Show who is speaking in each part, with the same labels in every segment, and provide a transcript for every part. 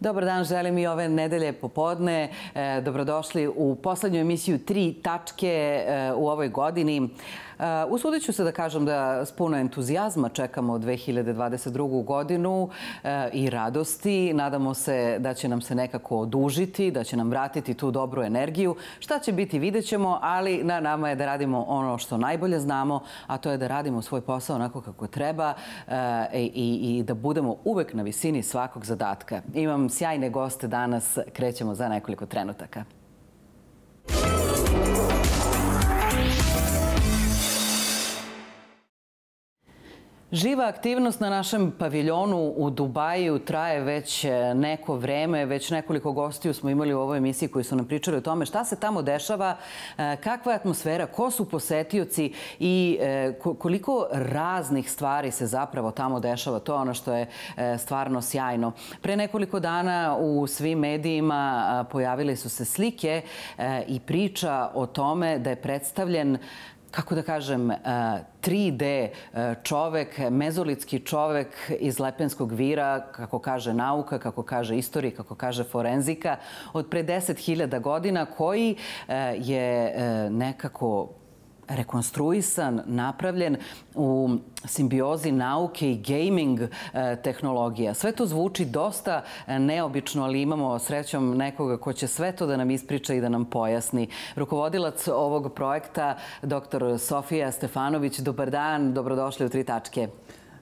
Speaker 1: Dobar dan, želim i ove nedelje popodne. E, dobrodošli u poslednju emisiju Tri tačke e, u ovoj godini. Usudit ću se da kažem da s puno entuzijazma čekamo 2022. godinu uh, i radosti. Nadamo se da će nam se nekako odužiti, da će nam vratiti tu dobru energiju. Šta će biti, vidjet ćemo, ali na nama je da radimo ono što najbolje znamo, a to je da radimo svoj posao onako kako treba uh, i, i da budemo uvek na visini svakog zadatka. Imam sjajne goste danas, krećemo za nekoliko trenutaka. Živa aktivnost na našem paviljonu u Dubaju traje već e, neko vreme, već nekoliko gostiju smo imali u ovoj emisiji koji su nam pričali o tome šta se tamo dešava, e, kakva je atmosfera, ko su posetioci i e, koliko raznih stvari se zapravo tamo dešava. To je ono što je stvarno sjajno. Pre nekoliko dana u svim medijima pojavile su se slike i priča o tome da je predstavljen kako da kažem, 3D e, e, čovek, mezolitski čovek iz Lepenskog vira, kako kaže nauka, kako kaže istorija, kako kaže forenzika, od pre 10.000 godina, koji e, je nekako rekonstruisan, napravljen u simbiozi nauke i gaming e, tehnologija. Sve to zvuči dosta e, neobično, ali imamo srećom nekoga ko će sve to da nam ispriča i da nam pojasni. Rukovodilac ovog projekta, dr. Sofija Stefanović, dobar dan, dobrodošli u Tri tačke.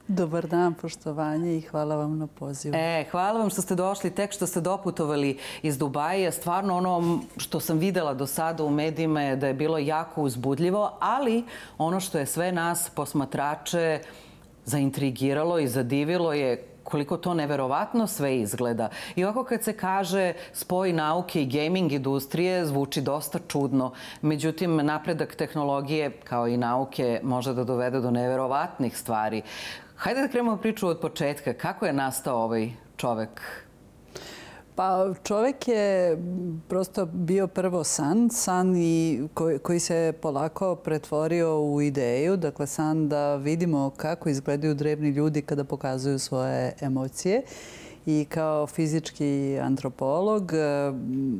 Speaker 2: Dobar dan, poštovanje i hvala vam na pozivu.
Speaker 1: E, hvala vam što ste došli, tek što ste doputovali iz Dubaja. Stvarno ono što sam videla do sada u medijima je da je bilo jako uzbudljivo, ali ono što je sve nas posmatrače zaintrigiralo i zadivilo je koliko to neverovatno sve izgleda. I ovako kad se kaže spoj nauke i gaming industrije, zvuči dosta čudno. Međutim, napredak tehnologije kao i nauke može da dovede do neverovatnih stvari. Hajde da krenemo priču od početka. Kako je nastao ovaj čovek?
Speaker 2: Pa čovek je prosto bio prvo san, san i koji, koji se polako pretvorio u ideju, dakle san da vidimo kako izgledaju drevni ljudi kada pokazuju svoje emocije i kao fizički antropolog e,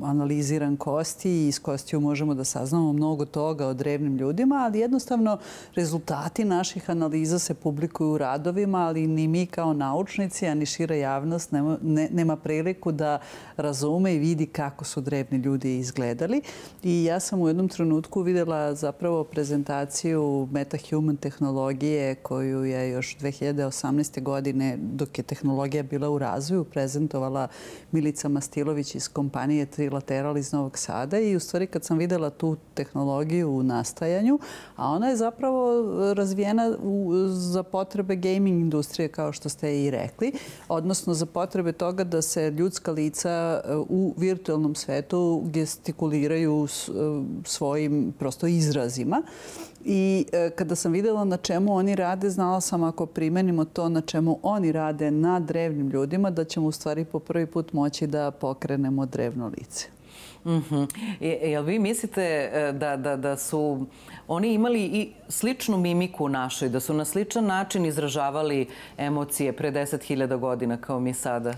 Speaker 2: analiziram kosti i iz kostiju možemo da saznamo mnogo toga o drevnim ljudima, ali jednostavno rezultati naših analiza se publikuju u radovima, ali ni mi kao naučnici, a ni šira javnost nema, ne, nema priliku da razume i vidi kako su drevni ljudi izgledali. I ja sam u jednom trenutku videla zapravo prezentaciju MetaHuman tehnologije koju je još 2018. godine, dok je tehnologija bila u razvoju, razvoju prezentovala Milica Mastilović iz kompanije Trilateral iz Novog Sada i u stvari kad sam videla tu tehnologiju u nastajanju, a ona je zapravo razvijena za potrebe gaming industrije, kao što ste i rekli, odnosno za potrebe toga da se ljudska lica uh, u virtualnom svetu gestikuliraju uh, svojim prosto izrazima. I e, kada sam videla na čemu oni rade, znala sam ako primenimo to na čemu oni rade na drevnim ljudima, da ćemo u stvari po prvi put moći da pokrenemo drevno lice.
Speaker 1: -hmm. E, jel vi mislite e, da, da, da su oni imali i sličnu mimiku našoj, da su na sličan način izražavali emocije pre 10.000 godina kao mi sada?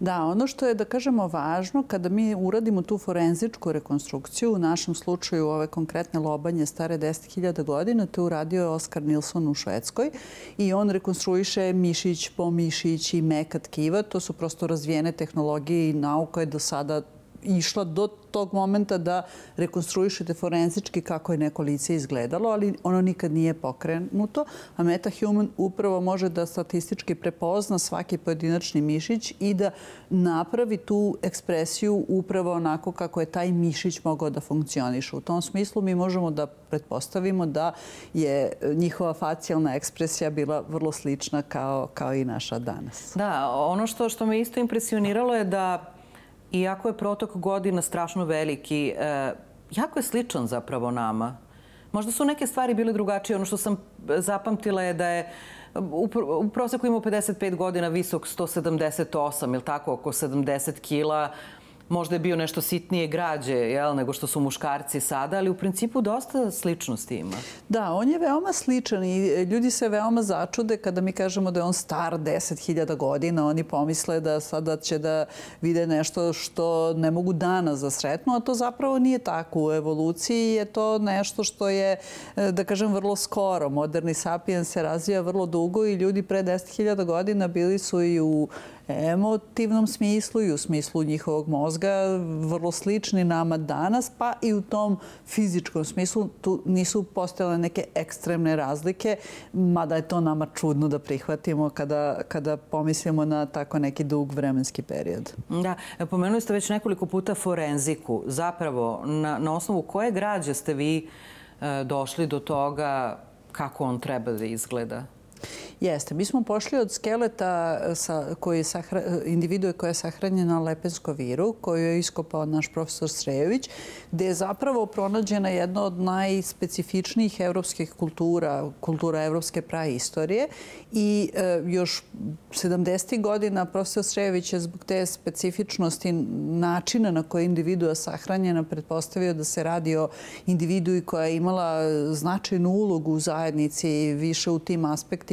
Speaker 2: Da, ono što je, da kažemo, važno, kada mi uradimo tu forenzičku rekonstrukciju, u našem slučaju ove konkretne lobanje stare 10.000 godina, to je uradio Oskar Nilsson u Švedskoj i on rekonstruiše mišić po mišić i mekat kiva. To su prosto razvijene tehnologije i nauka je do sada išla do tog momenta da rekonstruišete forenzički kako je neko lice izgledalo, ali ono nikad nije pokrenuto, a MetaHuman upravo može da statistički prepozna svaki pojedinačni mišić i da napravi tu ekspresiju upravo onako kako je taj mišić mogao da funkcioniše. U tom smislu mi možemo da pretpostavimo da je njihova facijalna ekspresija bila vrlo slična kao, kao i naša danas.
Speaker 1: Da, ono što, što me isto impresioniralo je da iako je protok godina strašno veliki, e, jako je sličan zapravo nama. Možda su neke stvari bile drugačije. Ono što sam zapamtila je da je u, proseku ima 55 godina, visok 178, ili tako, oko 70 kila možda je bio nešto sitnije građe jel, nego što su muškarci sada, ali u principu dosta sličnosti ima.
Speaker 2: Da, on je veoma sličan i ljudi se veoma začude kada mi kažemo da je on star 10.000 godina. Oni pomisle da sada će da vide nešto što ne mogu danas da sretnu, a to zapravo nije tako. U evoluciji je to nešto što je, da kažem, vrlo skoro. Moderni sapiens se razvija vrlo dugo i ljudi pre 10.000 godina bili su i u emotivnom smislu i u smislu njihovog mozga vrlo slični nama danas, pa i u tom fizičkom smislu tu nisu postojale neke ekstremne razlike, mada je to nama čudno da prihvatimo kada, kada pomislimo na tako neki dug vremenski period.
Speaker 1: Da, pomenuli ste već nekoliko puta forenziku. Zapravo, na, na osnovu koje građe ste vi e, došli do toga kako on treba da izgleda?
Speaker 2: Jeste. Mi smo pošli od skeleta sa, koji sahra, individue koja je sahranjena na lepenskoviru, koju je iskopao naš profesor Srejović, gde je zapravo pronađena jedna od najspecifičnijih evropskih kultura, kultura evropske praistorije. I e, još 70. godina profesor Srejović je zbog te specifičnosti načina na koji je individua sahranjena pretpostavio da se radi o individui koja je imala značajnu ulogu u zajednici više u tim aspektima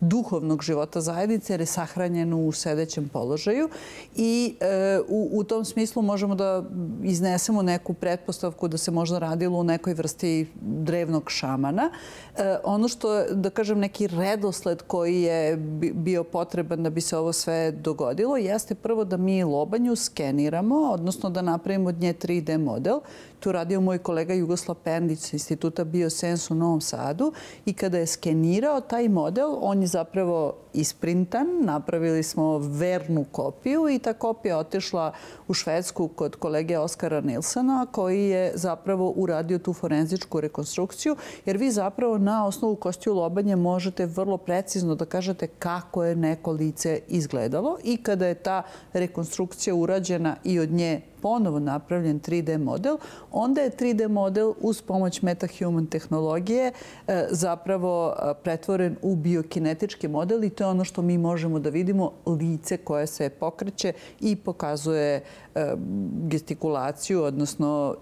Speaker 2: duhovnog života zajednice jer je sahranjen u sedećem položaju i e, u, u tom smislu možemo da iznesemo neku pretpostavku da se možda radilo u nekoj vrsti drevnog šamana. E, ono što, da kažem, neki redosled koji je bio potreban da bi se ovo sve dogodilo jeste prvo da mi lobanju skeniramo, odnosno da napravimo od nje 3D model. Tu radio moj kolega Jugoslav Pendić sa instituta Biosens u Novom Sadu i kada je skenirao taj model, on je zapravo isprintan, napravili smo vernu kopiju i ta kopija otišla u Švedsku kod kolege Oskara Nilsona koji je zapravo uradio tu forenzičku rekonstrukciju jer vi zapravo na osnovu kostiju lobanje možete vrlo precizno da kažete kako je neko lice izgledalo i kada je ta rekonstrukcija urađena i od nje ponovo napravljen 3D model, onda je 3D model uz pomoć MetaHuman tehnologije e, zapravo e, pretvoren u biokinetički model i to je ono što mi možemo da vidimo lice koje se pokreće i pokazuje E, gestikulaciju, odnosno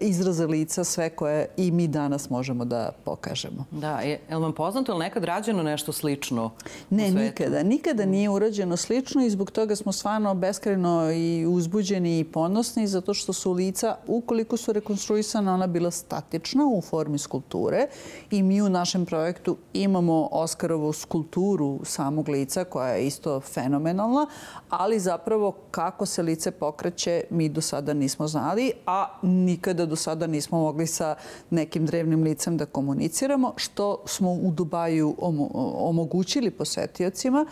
Speaker 2: izraze lica, sve koje i mi danas možemo da pokažemo.
Speaker 1: Da, je, je li vam poznato, je li nekad rađeno nešto slično
Speaker 2: Ne, nikada. Nikada nije urađeno slično i zbog toga smo stvarno beskreno i uzbuđeni i ponosni zato što su lica, ukoliko su rekonstruisana, ona bila statična u formi skulpture i mi u našem projektu imamo Oskarovu skulpturu samog lica koja je isto fenomenalna, ali zapravo kako se lice pokreće, mi do sada nismo znali, a nikada do sada nismo mogli sa nekim drevnim licem da komuniciramo, što smo u Dubaju omogućili posetiocima.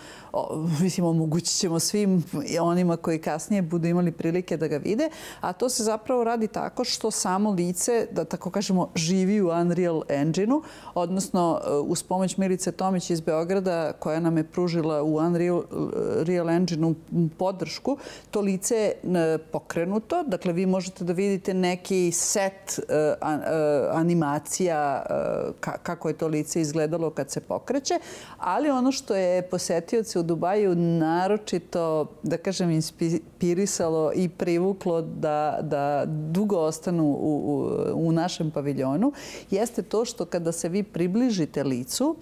Speaker 2: Mislim, omogućit ćemo svim onima koji kasnije budu imali prilike da ga vide, a to se zapravo radi tako što samo lice, da tako kažemo, živi u Unreal Engine-u, odnosno uz pomoć Milice Tomić iz Beograda koja nam je pružila u Unreal Engine-u podršku, to lice pokrenuto. Dakle, vi možete da vidite neki set e, e, animacija e, kako je to lice izgledalo kad se pokreće, ali ono što je posetioce u Dubaju naročito, da kažem, inspirisalo i privuklo da, da dugo ostanu u, u, u našem paviljonu, jeste to što kada se vi približite licu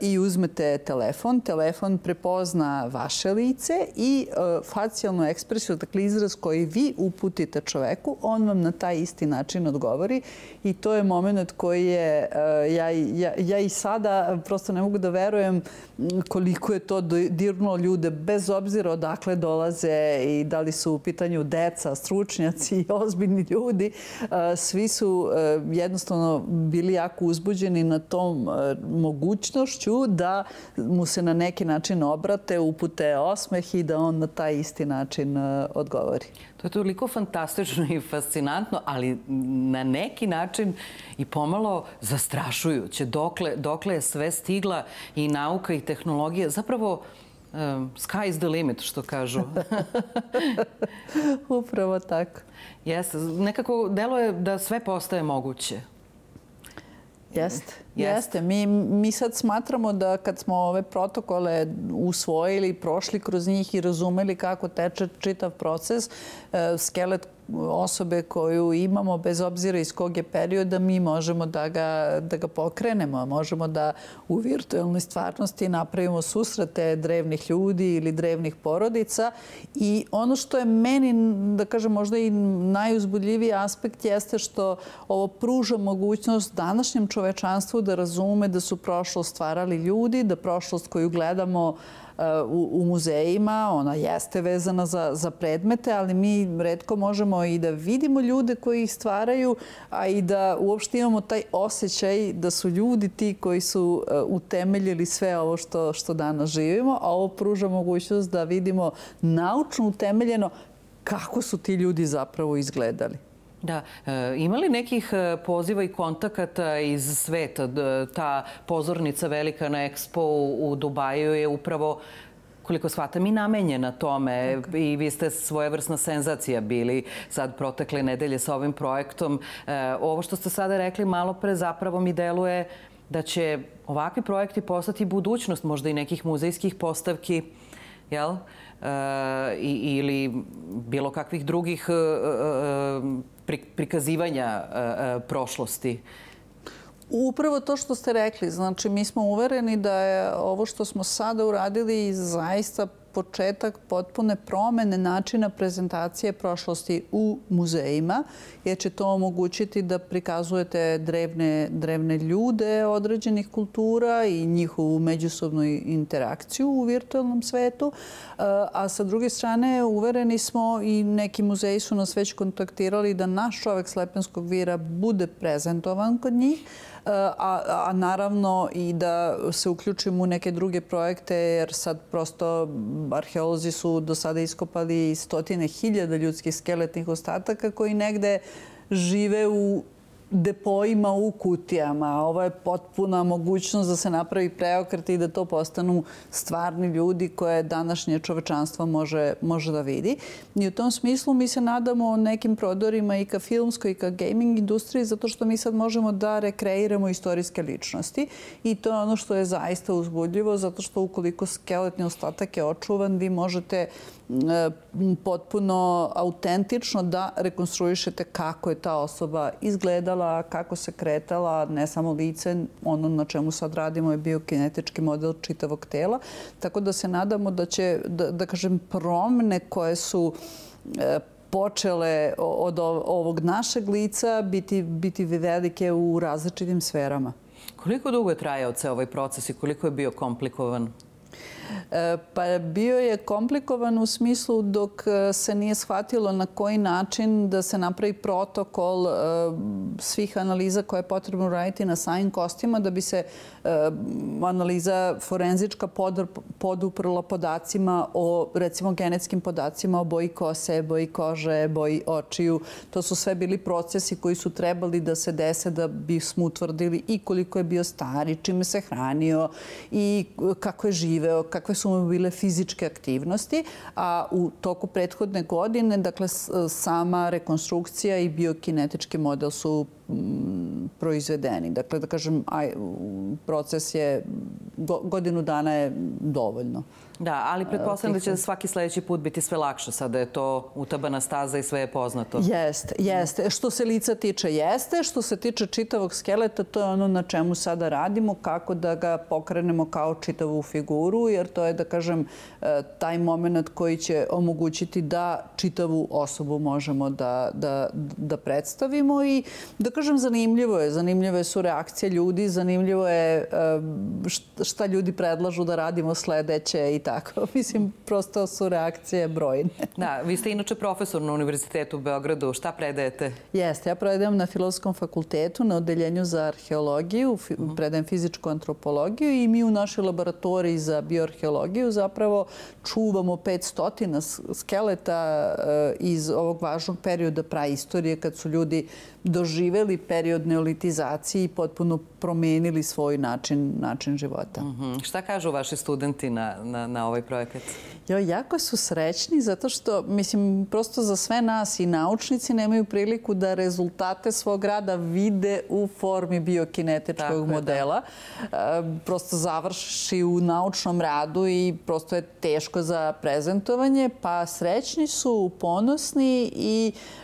Speaker 2: i uzmete telefon, telefon prepozna vaše lice i facijalnu ekspresiju, dakle izraz koji vi uputite čoveku, on vam na taj isti način odgovori i to je moment koji je, eh, ja, ja, ja i sada prosto ne mogu da verujem koliko je to dirnulo ljude, bez obzira odakle dolaze i da li su u pitanju deca, stručnjaci i ozbiljni ljudi. Svi su jednostavno bili jako uzbuđeni na tom mogućnošću da mu se na neki način obrate, upute osmeh i da on na taj isti način odgovori govori.
Speaker 1: To je toliko fantastično i fascinantno, ali na neki način i pomalo zastrašujuće. Dokle, dokle je sve stigla i nauka i tehnologija. Zapravo, um, sky is the limit, što kažu.
Speaker 2: Upravo tako.
Speaker 1: Jeste. Nekako delo je da sve postaje moguće.
Speaker 2: Jeste. Jeste. Mi, mi sad smatramo da kad smo ove protokole usvojili, prošli kroz njih i razumeli kako teče čitav proces, e, skelet osobe koju imamo, bez obzira iz kog je perioda, mi možemo da ga, da ga pokrenemo. Možemo da u virtualnoj stvarnosti napravimo susrete drevnih ljudi ili drevnih porodica. I ono što je meni, da kažem, možda i najuzbudljiviji aspekt jeste što ovo pruža mogućnost današnjem čovečanstvu da razume da su prošlost stvarali ljudi, da prošlost koju gledamo u, muzejima, ona jeste vezana za, za predmete, ali mi redko možemo i da vidimo ljude koji ih stvaraju, a i da uopšte imamo taj osjećaj da su ljudi ti koji su e, utemeljili sve ovo što, što danas živimo, a ovo pruža mogućnost da vidimo naučno utemeljeno kako su ti ljudi zapravo izgledali.
Speaker 1: Da. E, ima li nekih e, poziva i kontakata iz sveta? Ta pozornica velika na Expo u Dubaju je upravo koliko shvatam i namenjena tome i vi ste svojevrsna senzacija bili sad protekle nedelje sa ovim projektom. E, ovo što ste sada rekli malo pre zapravo mi deluje da će ovakvi projekti postati budućnost možda i nekih muzejskih postavki, jel? E, ili bilo kakvih drugih e, e, prikazivanja prošlosti?
Speaker 2: Upravo to što ste rekli, znači mi smo uvereni da je ovo što smo sada uradili zaista početak potpune promene načina prezentacije prošlosti u muzejima, jer će to omogućiti da prikazujete drevne, drevne ljude određenih kultura i njihovu međusobnu interakciju u virtualnom svetu. A sa druge strane, uvereni smo i neki muzeji su nas već kontaktirali da naš čovek Slepenskog vira bude prezentovan kod njih a, a naravno i da se uključimo u neke druge projekte, jer sad prosto arheolozi su do sada iskopali stotine hiljada ljudskih skeletnih ostataka koji negde žive u depojima u kutijama. Ovo je potpuna mogućnost da se napravi preokret i da to postanu stvarni ljudi koje današnje čovečanstvo može, može da vidi. I u tom smislu mi se nadamo nekim prodorima i ka filmskoj i ka gaming industriji zato što mi sad možemo da rekreiramo istorijske ličnosti i to je ono što je zaista uzbudljivo zato što ukoliko skeletni ostatak je očuvan vi možete potpuno autentično da rekonstruišete kako je ta osoba izgledala, kako se kretala, ne samo lice, ono na čemu sad radimo je bio kinetički model čitavog tela. Tako da se nadamo da će, da, da kažem, promene koje su e, počele od ovog našeg lica biti, biti velike u različitim sferama.
Speaker 1: Koliko dugo je trajao ceo ovaj proces i koliko je bio komplikovan?
Speaker 2: E, pa bio je komplikovan u smislu dok e, se nije shvatilo na koji način da se napravi protokol e, svih analiza koje je potrebno raditi na samim kostima da bi se analiza forenzička poduprla podacima o recimo genetskim podacima o boji kose, boji kože, boji očiju. To su sve bili procesi koji su trebali da se dese da bismo utvrdili i koliko je bio stari, čime se hranio i kako je živeo, kakve su mu bile fizičke aktivnosti, a u toku prethodne godine, dakle, sama rekonstrukcija i biokinetički model su proizvedeni. Dakle, da kažem, aj, proces je, godinu dana je dovoljno.
Speaker 1: Da, ali pretpostavljam da će svaki sledeći put biti sve lakše. Sada je to utabana staza i sve je poznato.
Speaker 2: Jeste, jeste. Što se lica tiče, jeste. Što se tiče čitavog skeleta, to je ono na čemu sada radimo, kako da ga pokrenemo kao čitavu figuru, jer to je, da kažem, e, taj moment koji će omogućiti da čitavu osobu možemo da, da, da predstavimo i da kažem, zanimljivo je. Zanimljive su reakcije ljudi, zanimljivo je šta ljudi predlažu da radimo sledeće i tako. Mislim, prosto su reakcije brojne.
Speaker 1: Da, vi ste inače profesor na Univerzitetu u Beogradu. Šta predajete?
Speaker 2: Jeste, ja predajem na Filozofskom fakultetu na odeljenju za arheologiju, mhm. predajem fizičku antropologiju i mi u našoj laboratoriji za bioarheologiju zapravo čuvamo 500 skeleta e, iz ovog važnog perioda praistorije kad su ljudi doživeli preživeli period neolitizacije i potpuno promenili svoj način, način života. Mm
Speaker 1: -hmm. Šta kažu vaši studenti na, na, na ovaj projekat?
Speaker 2: Jo, jako su srećni zato što, mislim, prosto za sve nas i naučnici nemaju priliku da rezultate svog rada vide u formi biokinetičkog Tako modela. Da. Prosto završi u naučnom radu i prosto je teško za prezentovanje, pa srećni su, ponosni i uh,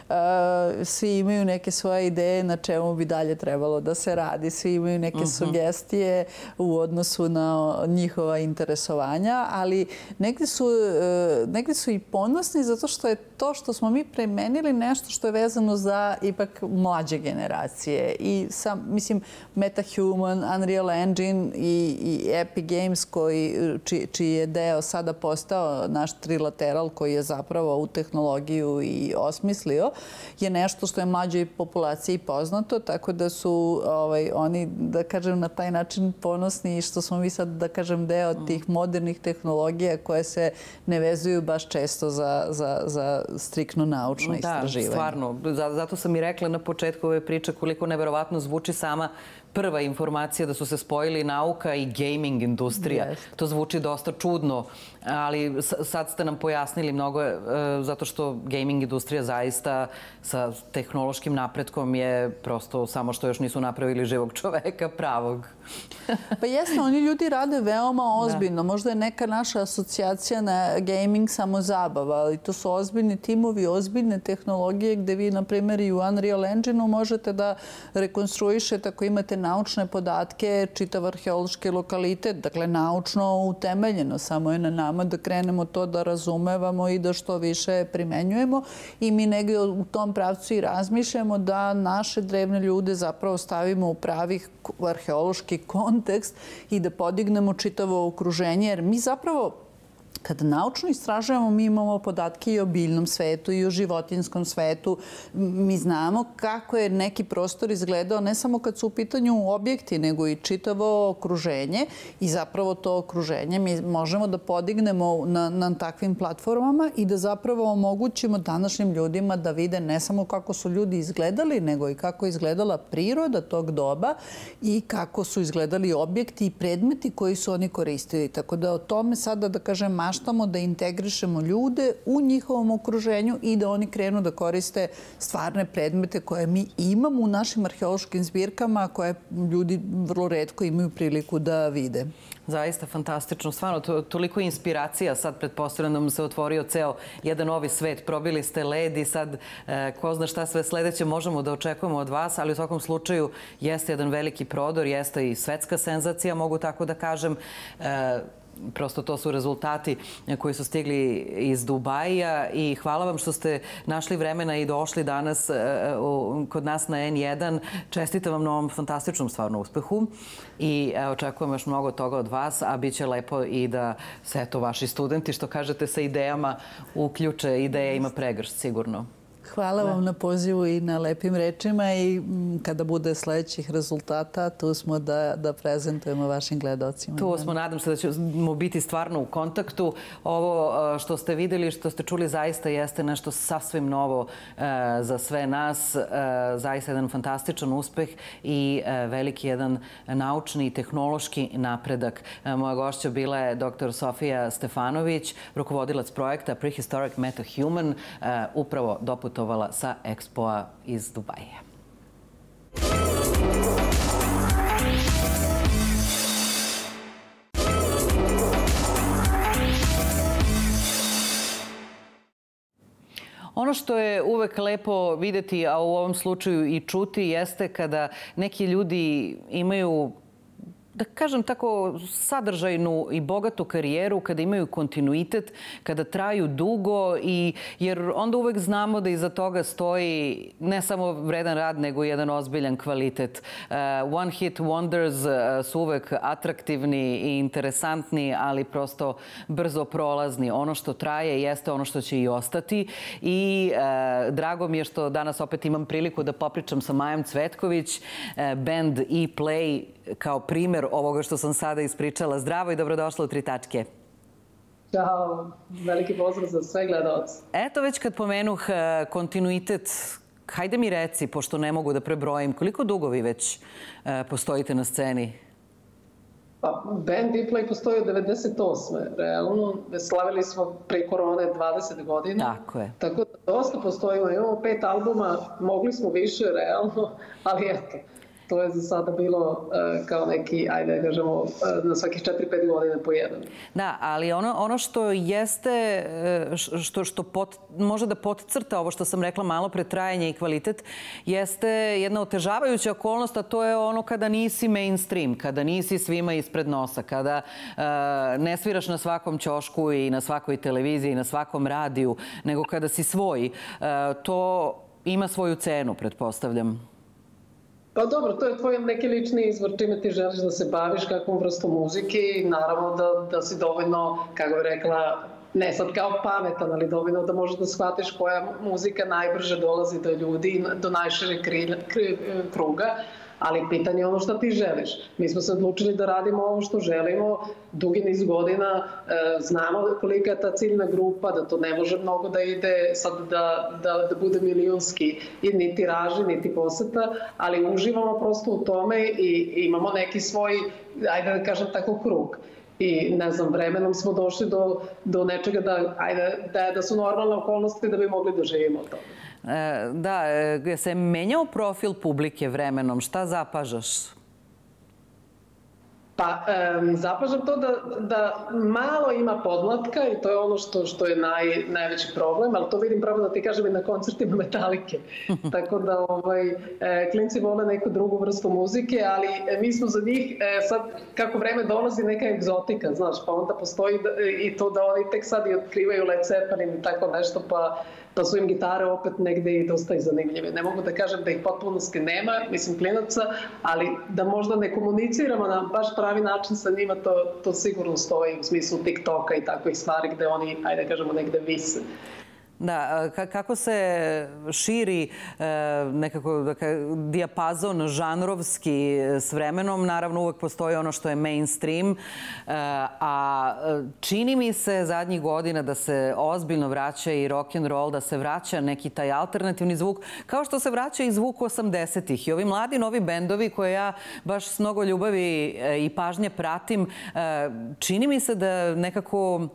Speaker 2: svi imaju neke svoje ideje na čemu bi dalje trebalo da se radi. Svi imaju neke uh mhm. -huh. sugestije u odnosu na njihova interesovanja, ali negde su, uh, negde su i ponosni zato što je to što smo mi premenili nešto što je vezano za ipak mlađe generacije. I sam, mislim, MetaHuman, Unreal Engine i, i Epic Games koji, či, čiji je deo sada postao naš trilateral koji je zapravo u tehnologiju i osmislio, je nešto što je mlađoj populaciji poznato, tako da su ovaj, oni, da kažem, na taj način ponosni i što smo mi sad, da kažem, deo tih modernih tehnologija koje se ne vezuju baš često za, za, za strikno naučno da, istraživanje.
Speaker 1: Da, stvarno. Zato sam i rekla na početku ove priče koliko neverovatno zvuči sama prva informacija da su se spojili nauka i gaming industrija. Yes. To zvuči dosta čudno, ali sad ste nam pojasnili mnogo e, zato što gaming industrija zaista sa tehnološkim napretkom je prosto samo što još nisu napravili živog čoveka pravog.
Speaker 2: pa jesno, oni ljudi rade veoma da. ozbiljno. Da. Možda je neka naša asocijacija na gaming samo zabava, ali to su ozbiljni timovi, ozbiljne tehnologije gde vi, na primjer, i u Unreal Engine-u možete da rekonstruišete ako imate naučne podatke, čitav arheološki lokalitet, dakle naučno utemeljeno, samo je na nama da krenemo to da razumevamo i da što više primenjujemo i mi negdje u tom pravcu i razmišljamo da naše drevne ljude zapravo stavimo u pravih arheološki kontekst i da podignemo čitavo okruženje, jer mi zapravo Kada naučno istražujemo, mi imamo podatke i o biljnom svetu i o životinskom svetu. Mi znamo kako je neki prostor izgledao ne samo kad su u pitanju objekti, nego i čitavo okruženje i zapravo to okruženje mi možemo da podignemo na, na takvim platformama i da zapravo omogućimo današnjim ljudima da vide ne samo kako su ljudi izgledali, nego i kako je izgledala priroda tog doba i kako su izgledali objekti i predmeti koji su oni koristili. Tako da o tome sada, da kažem, maštamo da integrišemo ljude u njihovom okruženju i da oni krenu da koriste stvarne predmete koje mi imamo u našim arheološkim zbirkama, koje ljudi vrlo redko imaju priliku da vide.
Speaker 1: Zaista fantastično. Stvarno, to, toliko inspiracija. Sad pretpostavljam da se otvorio ceo jedan novi svet. Probili ste led i sad e, ko zna šta sve sledeće možemo da očekujemo od vas, ali u svakom slučaju jeste jedan veliki prodor, jeste i svetska senzacija, mogu tako da kažem. E, prosto to su rezultati koji su stigli iz Dubaja i hvala vam što ste našli vremena i došli danas e, kod nas na N1. Čestitam vam na ovom fantastičnom stvarno uspehu i e, očekujem još mnogo toga od vas, a bit će lepo i da sve to vaši studenti, što kažete, sa idejama uključe. Ideja ima pregršt, sigurno.
Speaker 2: Hvala vam na pozivu i na lepim rečima i kada bude sledećih rezultata, tu smo da, da prezentujemo vašim gledocima.
Speaker 1: Tu smo, nadam se da ćemo biti stvarno u kontaktu. Ovo što ste videli, što ste čuli, zaista jeste nešto sasvim novo za sve nas. Zaista jedan fantastičan uspeh i veliki jedan naučni i tehnološki napredak. Moja gošća bila je dr. Sofija Stefanović, rukovodilac projekta Prehistoric Meta-Human, upravo doput putovala sa Expoa iz Dubaja. Ono što je uvek lepo videti, a u ovom slučaju i čuti, jeste kada neki ljudi imaju da kažem tako, sadržajnu i bogatu karijeru, kada imaju kontinuitet, kada traju dugo i jer onda uvek znamo da iza toga stoji ne samo vredan rad, nego jedan ozbiljan kvalitet. Uh, one hit wonders uh, su uvek atraktivni i interesantni, ali prosto brzo prolazni. Ono što traje jeste ono što će i ostati i uh, drago mi je što danas opet imam priliku da popričam sa Majom Cvetković, band E-Play kao primer ovoga što sam sada ispričala. Zdravo i dobrodošla u Tri tačke.
Speaker 3: Ćao, veliki pozdrav za sve gledalce.
Speaker 1: Eto već kad pomenuh e, kontinuitet hajde mi reci, pošto ne mogu da prebrojim, koliko dugo vi već e, postojite na sceni?
Speaker 3: Pa, band Deeply postoji od 98. Realno, slavili smo pre korone 20 godina.
Speaker 1: Tako je.
Speaker 3: Tako da dosta postojimo. Imamo pet albuma, mogli smo više, realno, ali eto to je za sada bilo uh, kao neki, ajde da kažemo, uh, na svakih 4-5 godina po jedan.
Speaker 1: Da, ali ono, ono što jeste, e, što, što pot, može da potcrta ovo što sam rekla malo pre trajanje i kvalitet, jeste jedna otežavajuća okolnost, a to je ono kada nisi mainstream, kada nisi svima ispred nosa, kada uh, ne sviraš na svakom ćošku i na svakoj televiziji i na svakom radiju, nego kada si svoj. Uh, to ima svoju cenu, pretpostavljam.
Speaker 3: Pa dobro, to je tvoj neki lični izvor čime ti želiš da se baviš, kakvom vrstom muzike i naravno da, da si dovoljno, kako bih rekla, ne sad kao pametan, ali dovoljno da možeš da shvatiš koja muzika najbrže dolazi do ljudi, do najšire kruga ali pitanje je ono što ti želiš. Mi smo se odlučili da radimo ovo što želimo, dugi niz godina, e, znamo kolika je ta ciljna grupa, da to ne može mnogo da ide sad da, da, da bude milionski i ni tiraži, niti poseta, ali uživamo prosto u tome i imamo neki svoj, ajde da kažem tako, krug i ne znam, vremenom smo došli do, do nečega da, ajde, da, da su normalne okolnosti da bi mogli da živimo to.
Speaker 1: Da, e, se menjao profil publike vremenom. Šta zapažaš?
Speaker 3: Pa, um, zapažam to da, da malo ima podmlatka i to je ono što, što je naj, najveći problem, ali to vidim pravo da ti kažem i na koncertima Metalike. Tako da ovaj, e, klinci vole neku drugu vrstu muzike, ali e, mi smo za njih, e, sad kako vreme dolazi, neka egzotika, znaš, pa onda postoji i to da oni tek sad i otkrivaju Led Zeppelin i tako nešto, pa pa su im gitare opet negde i dosta i zanimljive. Ne mogu da kažem da ih potpunosti nema, mislim klinaca, ali da možda ne komuniciramo na baš pravi način sa njima, to, to sigurno stoji u smislu TikToka i takvih stvari gde oni, ajde da kažemo, negde vise.
Speaker 1: Da, kako se širi e, nekako dakle, dijapazon žanrovski s vremenom, naravno uvek postoji ono što je mainstream, e, a čini mi se zadnjih godina da se ozbiljno vraća i rock and roll, da se vraća neki taj alternativni zvuk, kao što se vraća i zvuk 80-ih. I ovi mladi novi bendovi koje ja baš s mnogo ljubavi e, i pažnje pratim, čini mi se da nekako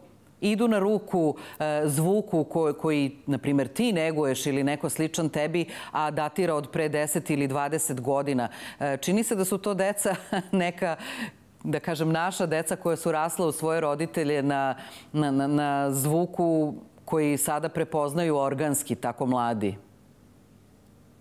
Speaker 1: idu na ruku e, zvuku koji, koji, na primjer, ti neguješ ili neko sličan tebi, a datira od pre 10 ili 20 godina. E, čini se da su to deca neka da kažem, naša deca koja su rasla u svoje roditelje na, na, na, na zvuku koji sada prepoznaju organski, tako mladi.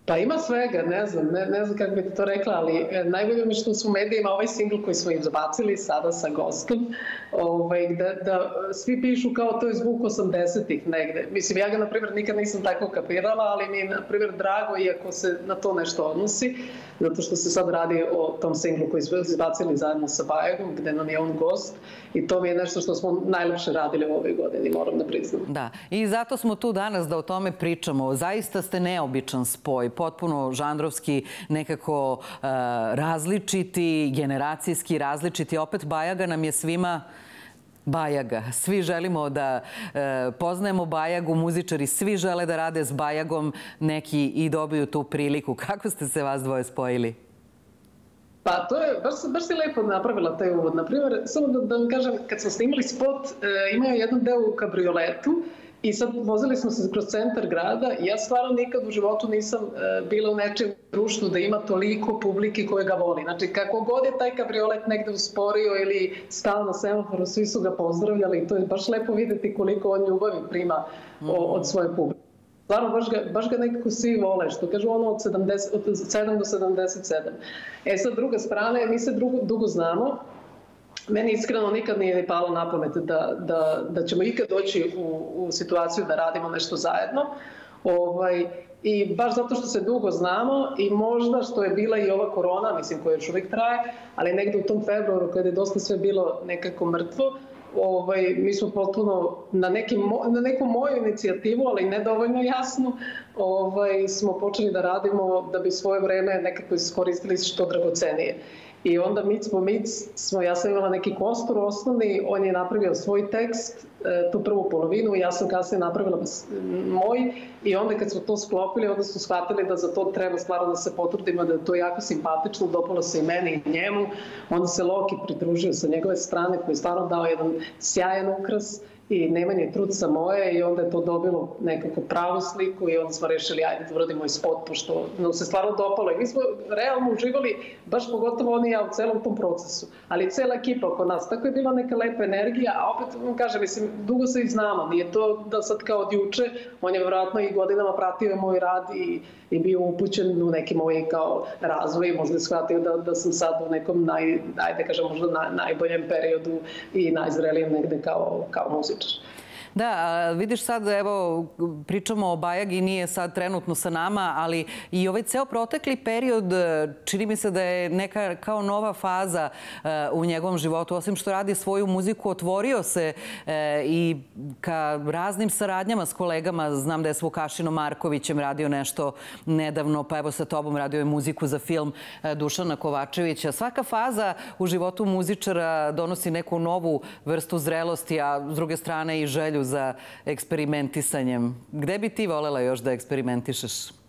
Speaker 3: Pa ima svega, ne znam, ne, ne znam kako bih to rekla, ali e, najbolje mi što su u medijima ovaj singl koji smo im zabacili sada sa gostom, ovaj, da, da svi pišu kao to je zvuk 80-ih negde. Mislim, ja ga, na primjer, nikad nisam tako kapirala, ali mi je, na primjer, drago, iako se na to nešto odnosi, zato što se sad radi o tom singlu koji smo izbacili zajedno sa Bajagom, gde nam je on gost i to mi je nešto što smo najlepše radili u ovoj godini, moram da priznam.
Speaker 1: Da, i zato smo tu danas da o tome pričamo. Zaista ste neobičan spoj, potpuno žandrovski nekako uh, različiti, generacijski različiti. Opet Bajaga nam je svima Bajaga. Svi želimo da e, poznajemo Bajagu, muzičari svi žele da rade s Bajagom, neki i dobiju tu priliku. Kako ste se vas dvoje spojili?
Speaker 3: Pa to je, baš, baš si lepo napravila taj uvod. Naprimer, samo da, da vam kažem, kad smo snimali spot, e, imao jedan deo u kabrioletu I sad vozili smo se kroz centar grada i ja stvarno nikad u životu nisam e, bila u nečem društvu da ima toliko publike koje ga voli. Znači, kako god je taj kabriolet negde usporio ili stao na semaforu, svi su ga pozdravljali i to je baš lepo videti koliko on ljubavi prima o, od svoje publike. Stvarno, baš ga, baš ga nekako svi vole, što kažu ono od, 70, od 7 do 77. E sad, druga strana, mi se drugo, dugo znamo, Meni iskreno nikad nije ni palo na pamet da, da, da ćemo ikad doći u, u situaciju da radimo nešto zajedno. Ovaj, I baš zato što se dugo znamo i možda što je bila i ova korona, mislim koja još uvijek traje, ali negde u tom februaru kada je dosta sve bilo nekako mrtvo, ovaj, mi smo potpuno na, nekim, na neku moju inicijativu, ali nedovoljno jasno, ovaj, smo počeli da radimo da bi svoje vreme nekako iskoristili što dragocenije. I onda Mic po Mic smo, ja sam imala neki kostur osnovni, on je napravio svoj tekst, e, tu prvu polovinu, ja sam kasnije napravila moj i onda kad smo to sklopili, onda smo shvatili da za to treba stvarno da se potrudimo, da je to jako simpatično, dopalo se i meni i njemu. Onda se Loki pridružio sa njegove strane koji je stvarno dao jedan sjajan ukras i Nemanje sa moje i onda je to dobilo nekako pravu sliku i onda smo rešili ajde da uradimo i spot pošto nam se stvarno dopalo. I mi smo realno uživali baš pogotovo oni ja u celom tom procesu ali cela ekipa oko nas. Tako je bila neka lepa energija a opet vam kažem mislim dugo se i znamo. Nije to da sad kao od juče on je vjerojatno i godinama pratio moj rad i, i bio upućen u nekim moj kao razvoj možda je shvatio da, da sam sad u nekom naj, ajde kažem možda naj, najboljem periodu i najzrelijem negde kao, kao muzičar pričaš.
Speaker 1: Da, vidiš sad, evo, pričamo o Bajagi, nije sad trenutno sa nama, ali i ovaj ceo protekli period, e, čini mi se da je neka kao nova faza e, u njegovom životu. Osim što radi svoju muziku, otvorio se e, i ka raznim saradnjama s kolegama. Znam da je s Vukašinom Markovićem radio nešto nedavno, pa evo sa tobom radio je muziku za film Dušana Kovačevića. Svaka faza u životu muzičara donosi neku novu vrstu zrelosti, a s druge strane i želju za eksperimentisanjem. Gde bi ti volela još da eksperimentišeš?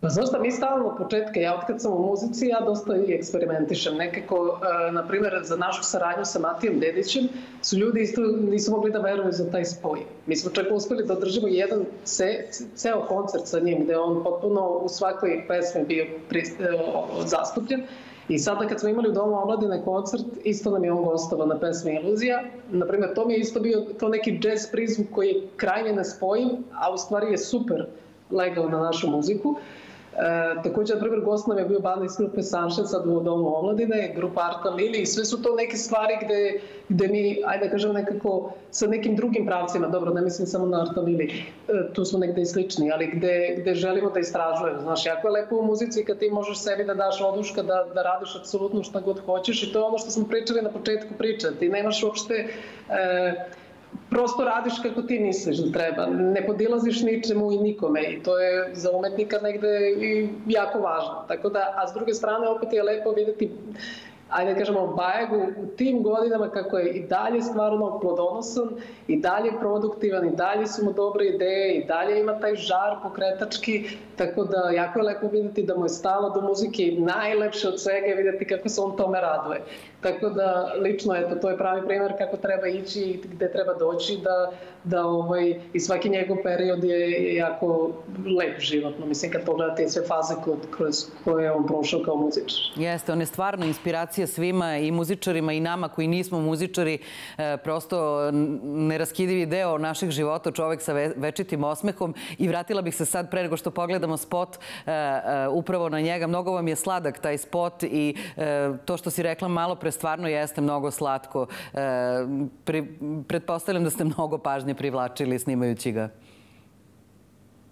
Speaker 3: Pa znaš šta, mi stalno od početka, ja otkad sam u muzici, ja dosta i eksperimentišem. Nekako, e, na primjer, za našu saradnju sa Matijom Dedićem, su ljudi isto nisu mogli da veruju za taj spoj. Mi smo čak uspeli da održimo jedan ce, ceo koncert sa njim, gde on potpuno u svakoj pesmi bio pri, e, zastupljen I sada kad smo imali u Domu omladine koncert, isto nam je on gostovao na pesmi Iluzija. Naprimer, to mi je isto bio to neki jazz prizm koji je krajnje nespojim, a u stvari je super legao na našu muziku. E, takođe, na primjer, gost nam je bio banda iz grupe Sunshine, sad u Domu omladine, grupa Arta Lili i sve su to neke stvari gde, gde mi, ajde da kažem, nekako sa nekim drugim pravcima, dobro, ne mislim samo na Arta Lili, e, tu smo negde i slični, ali gde, gde želimo da istražujemo. Znaš, jako je lepo u muzici kad ti možeš sebi da daš oduška, da, da radiš apsolutno šta god hoćeš i to je ono što smo pričali na početku priče. Ti nemaš uopšte... E, prosto radiš kako ti misliš da treba. Ne podilaziš ničemu i nikome i to je za umetnika negde i jako važno. Tako da, a s druge strane opet je lepo videti ajde da kažemo, Bajagu u tim godinama kako je i dalje stvarno plodonosan, i dalje produktivan, i dalje su mu dobre ideje, i dalje ima taj žar pokretački, tako da jako je lepo videti da mu je stalo do muzike i najlepše od svega je videti kako se on tome raduje. Tako da, lično, eto, to je pravi primer kako treba ići i gde treba doći da, da ovaj, i svaki njegov period je jako lep životno. Mislim, kad pogledate sve faze kroz koje je on prošao kao muzičar.
Speaker 1: Jeste, on je stvarno inspiracija svima i muzičarima i nama koji nismo muzičari. E, prosto neraskidivi deo naših života, čovek sa večitim osmehom. I vratila bih se sad pre nego što pogledamo spot e, e, upravo na njega. Mnogo vam je sladak taj spot i to što si rekla malo pre stvarno jeste mnogo slatko. Pretpostavljam da ste mnogo pažnje privlačili snimajući ga?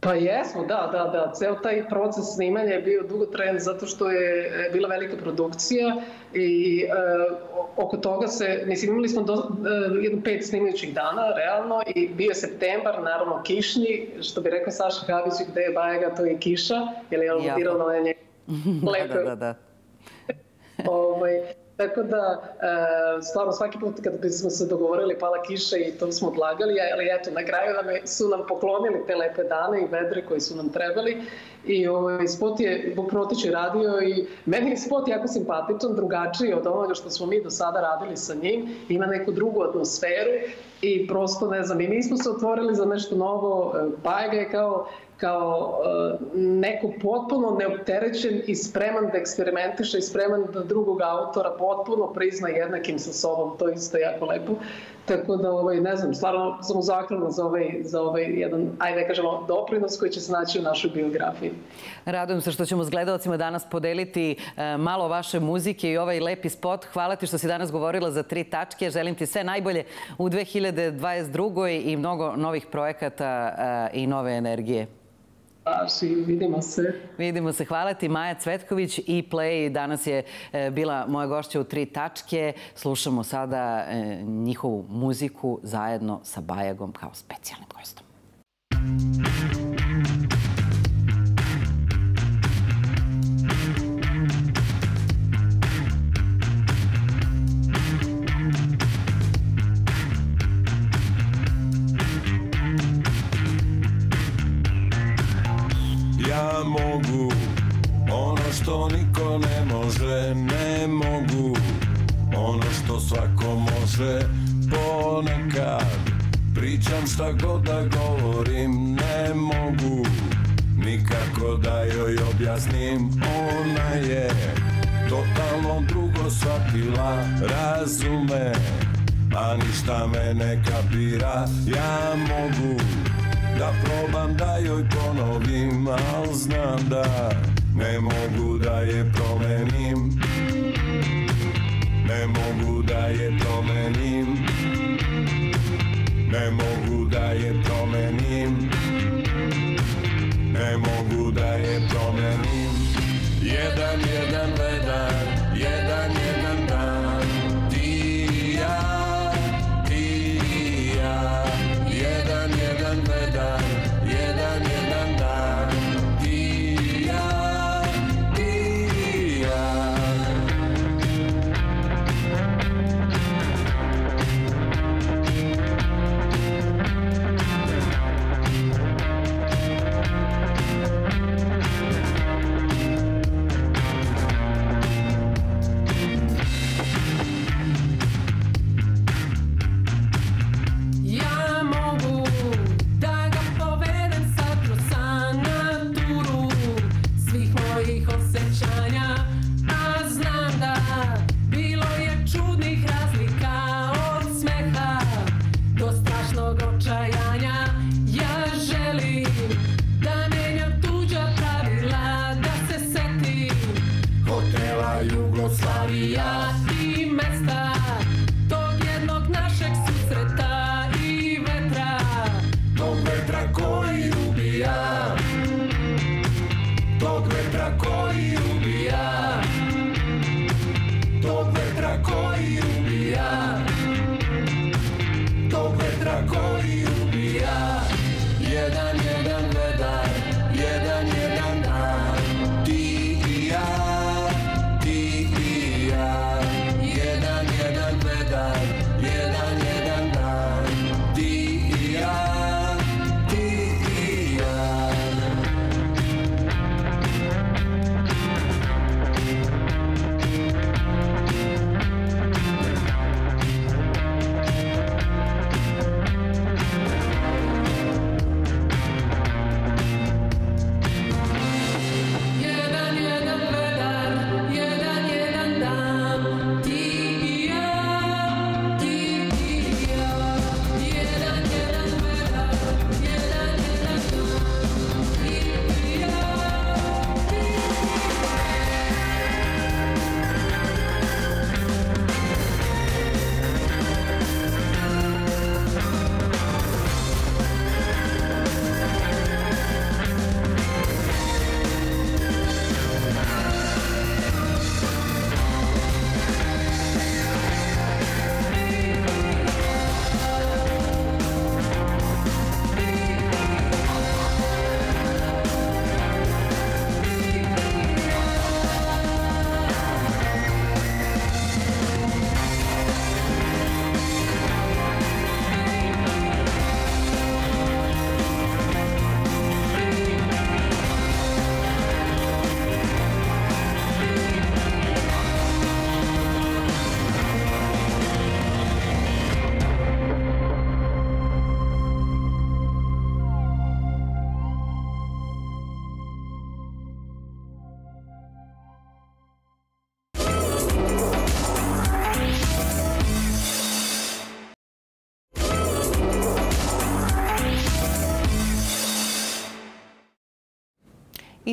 Speaker 3: Pa jesmo, da, da, da. Ceo taj proces snimanja je bio dugotrajan zato što je e, bila velika produkcija i e, oko toga se, mislim, imali smo do, e, jedno pet snimajućih dana, realno, i bio je septembar, naravno kišni, što bi rekao Saša Gavić, gde je Bajega, to je kiša, jer je aludirao na nje lepe. da, da, da. ovaj, Tako da, e, stvarno svaki put kada bismo se dogovorili pala kiša i to smo odlagali, ali eto, na kraju nam su nam poklonili te lepe dane i vedre koji su nam trebali i ovaj, spot je Bog Protić radio i meni je spot jako simpatičan, drugačiji od onoga što smo mi do sada radili sa njim, ima neku drugu atmosferu i prosto ne znam, i mi smo se otvorili za nešto novo, Bajga je kao kao uh, neko potpuno neopterećen i spreman da eksperimentiše i spreman da drugog autora potpuno prizna jednakim sa sobom. To je isto jako lepo. Tako da, ovaj, ne znam, stvarno sam zahvalna za ovaj, za ovaj jedan, ajde da kažemo, doprinos koji će se naći u našoj biografiji.
Speaker 1: Radujem se što ćemo s gledalcima danas podeliti e, malo vaše muzike i ovaj lepi spot. Hvala ti što si danas govorila za tri tačke. Želim ti sve najbolje u 2022. i mnogo novih projekata e, i nove energije.
Speaker 3: Paši, vidimo se.
Speaker 1: Vidimo se. Hvala ti Maja Cvetković i Play. Danas je e, bila moja gošća u tri tačke. Slušamo sada e, njihovu muziku zajedno sa Bajagom kao specijalnim gostom.
Speaker 4: šta me ne kapira Ja mogu da probam da joj ponovim Al znam da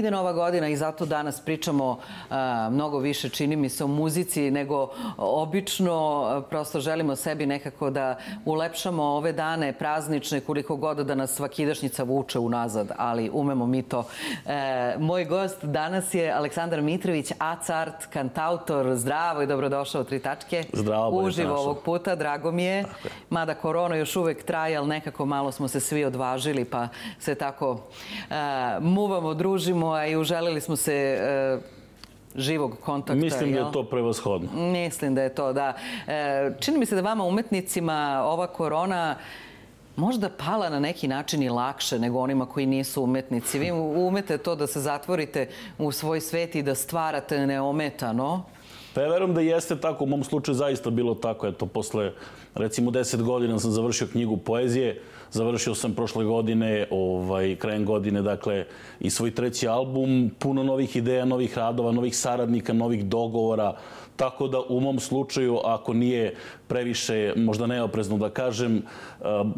Speaker 1: ide nova godina i zato danas pričamo a, mnogo više čini mi se o muzici nego obično. Prosto želimo sebi nekako da ulepšamo ove dane praznične koliko god da nas svakidašnjica vuče unazad, ali umemo mi to. E, moj gost danas je Aleksandar Mitrović, acart, kantautor. Zdravo i dobrodošao u Tri tačke.
Speaker 5: Zdravo.
Speaker 1: Uživo ovog puta, drago mi je. Mada korona još uvek traje, ali nekako malo smo se svi odvažili, pa se tako e, muvamo, družimo, a i uželili smo se e, živog kontakta.
Speaker 5: Mislim da je to prevashodno.
Speaker 1: Mislim da je to, da. E, čini mi se da vama umetnicima ova korona možda pala na neki način i lakše nego onima koji nisu umetnici. Vi umete to da se zatvorite u svoj svet i da stvarate neometano.
Speaker 5: Pa ja verujem da jeste tako, u mom slučaju zaista bilo tako. Eto, posle recimo 10 godina sam završio knjigu poezije, završio sam prošle godine, ovaj, krajem godine, dakle, i svoj treći album, puno novih ideja, novih radova, novih saradnika, novih dogovora, Tako da u mom slučaju, ako nije previše, možda neoprezno da kažem,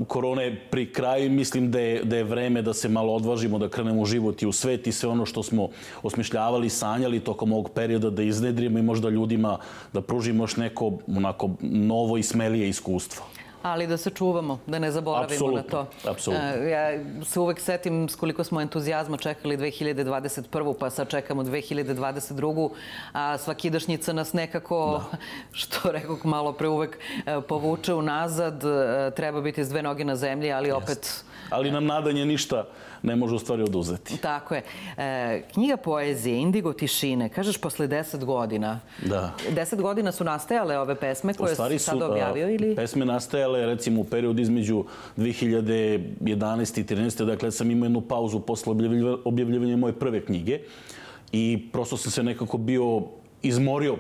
Speaker 5: korona je pri kraju mislim da je, da je vreme da se malo odvažimo, da krenemo u život i u svet i sve ono što smo osmišljavali, sanjali tokom ovog perioda da iznedrimo i možda ljudima da pružimo još neko onako novo i smelije iskustvo
Speaker 1: ali da se čuvamo, da ne zaboravimo
Speaker 5: Apsolutno,
Speaker 1: na to.
Speaker 5: apsolutno.
Speaker 1: E, Ja se uvek setim s koliko smo entuzijazma čekali 2021. pa sad čekamo 2022. A svakidašnjica nas nekako, što rekao malo pre uvek, e, povuče unazad. E, Treba biti s dve noge na zemlji, ali opet...
Speaker 5: Ali nam nadanje ništa ne može u stvari oduzeti.
Speaker 1: Tako je. E, knjiga poezije, Indigo tišine, kažeš posle deset godina.
Speaker 5: Da.
Speaker 1: Deset godina su nastajale ove pesme koje si sad objavio ili...
Speaker 5: pesme nastajale recimo u periodu između 2011. i 13. Dakle, sam imao jednu pauzu posle objavljiva- objavljivanja moje prve knjige i prosto sam se nekako bio izmorio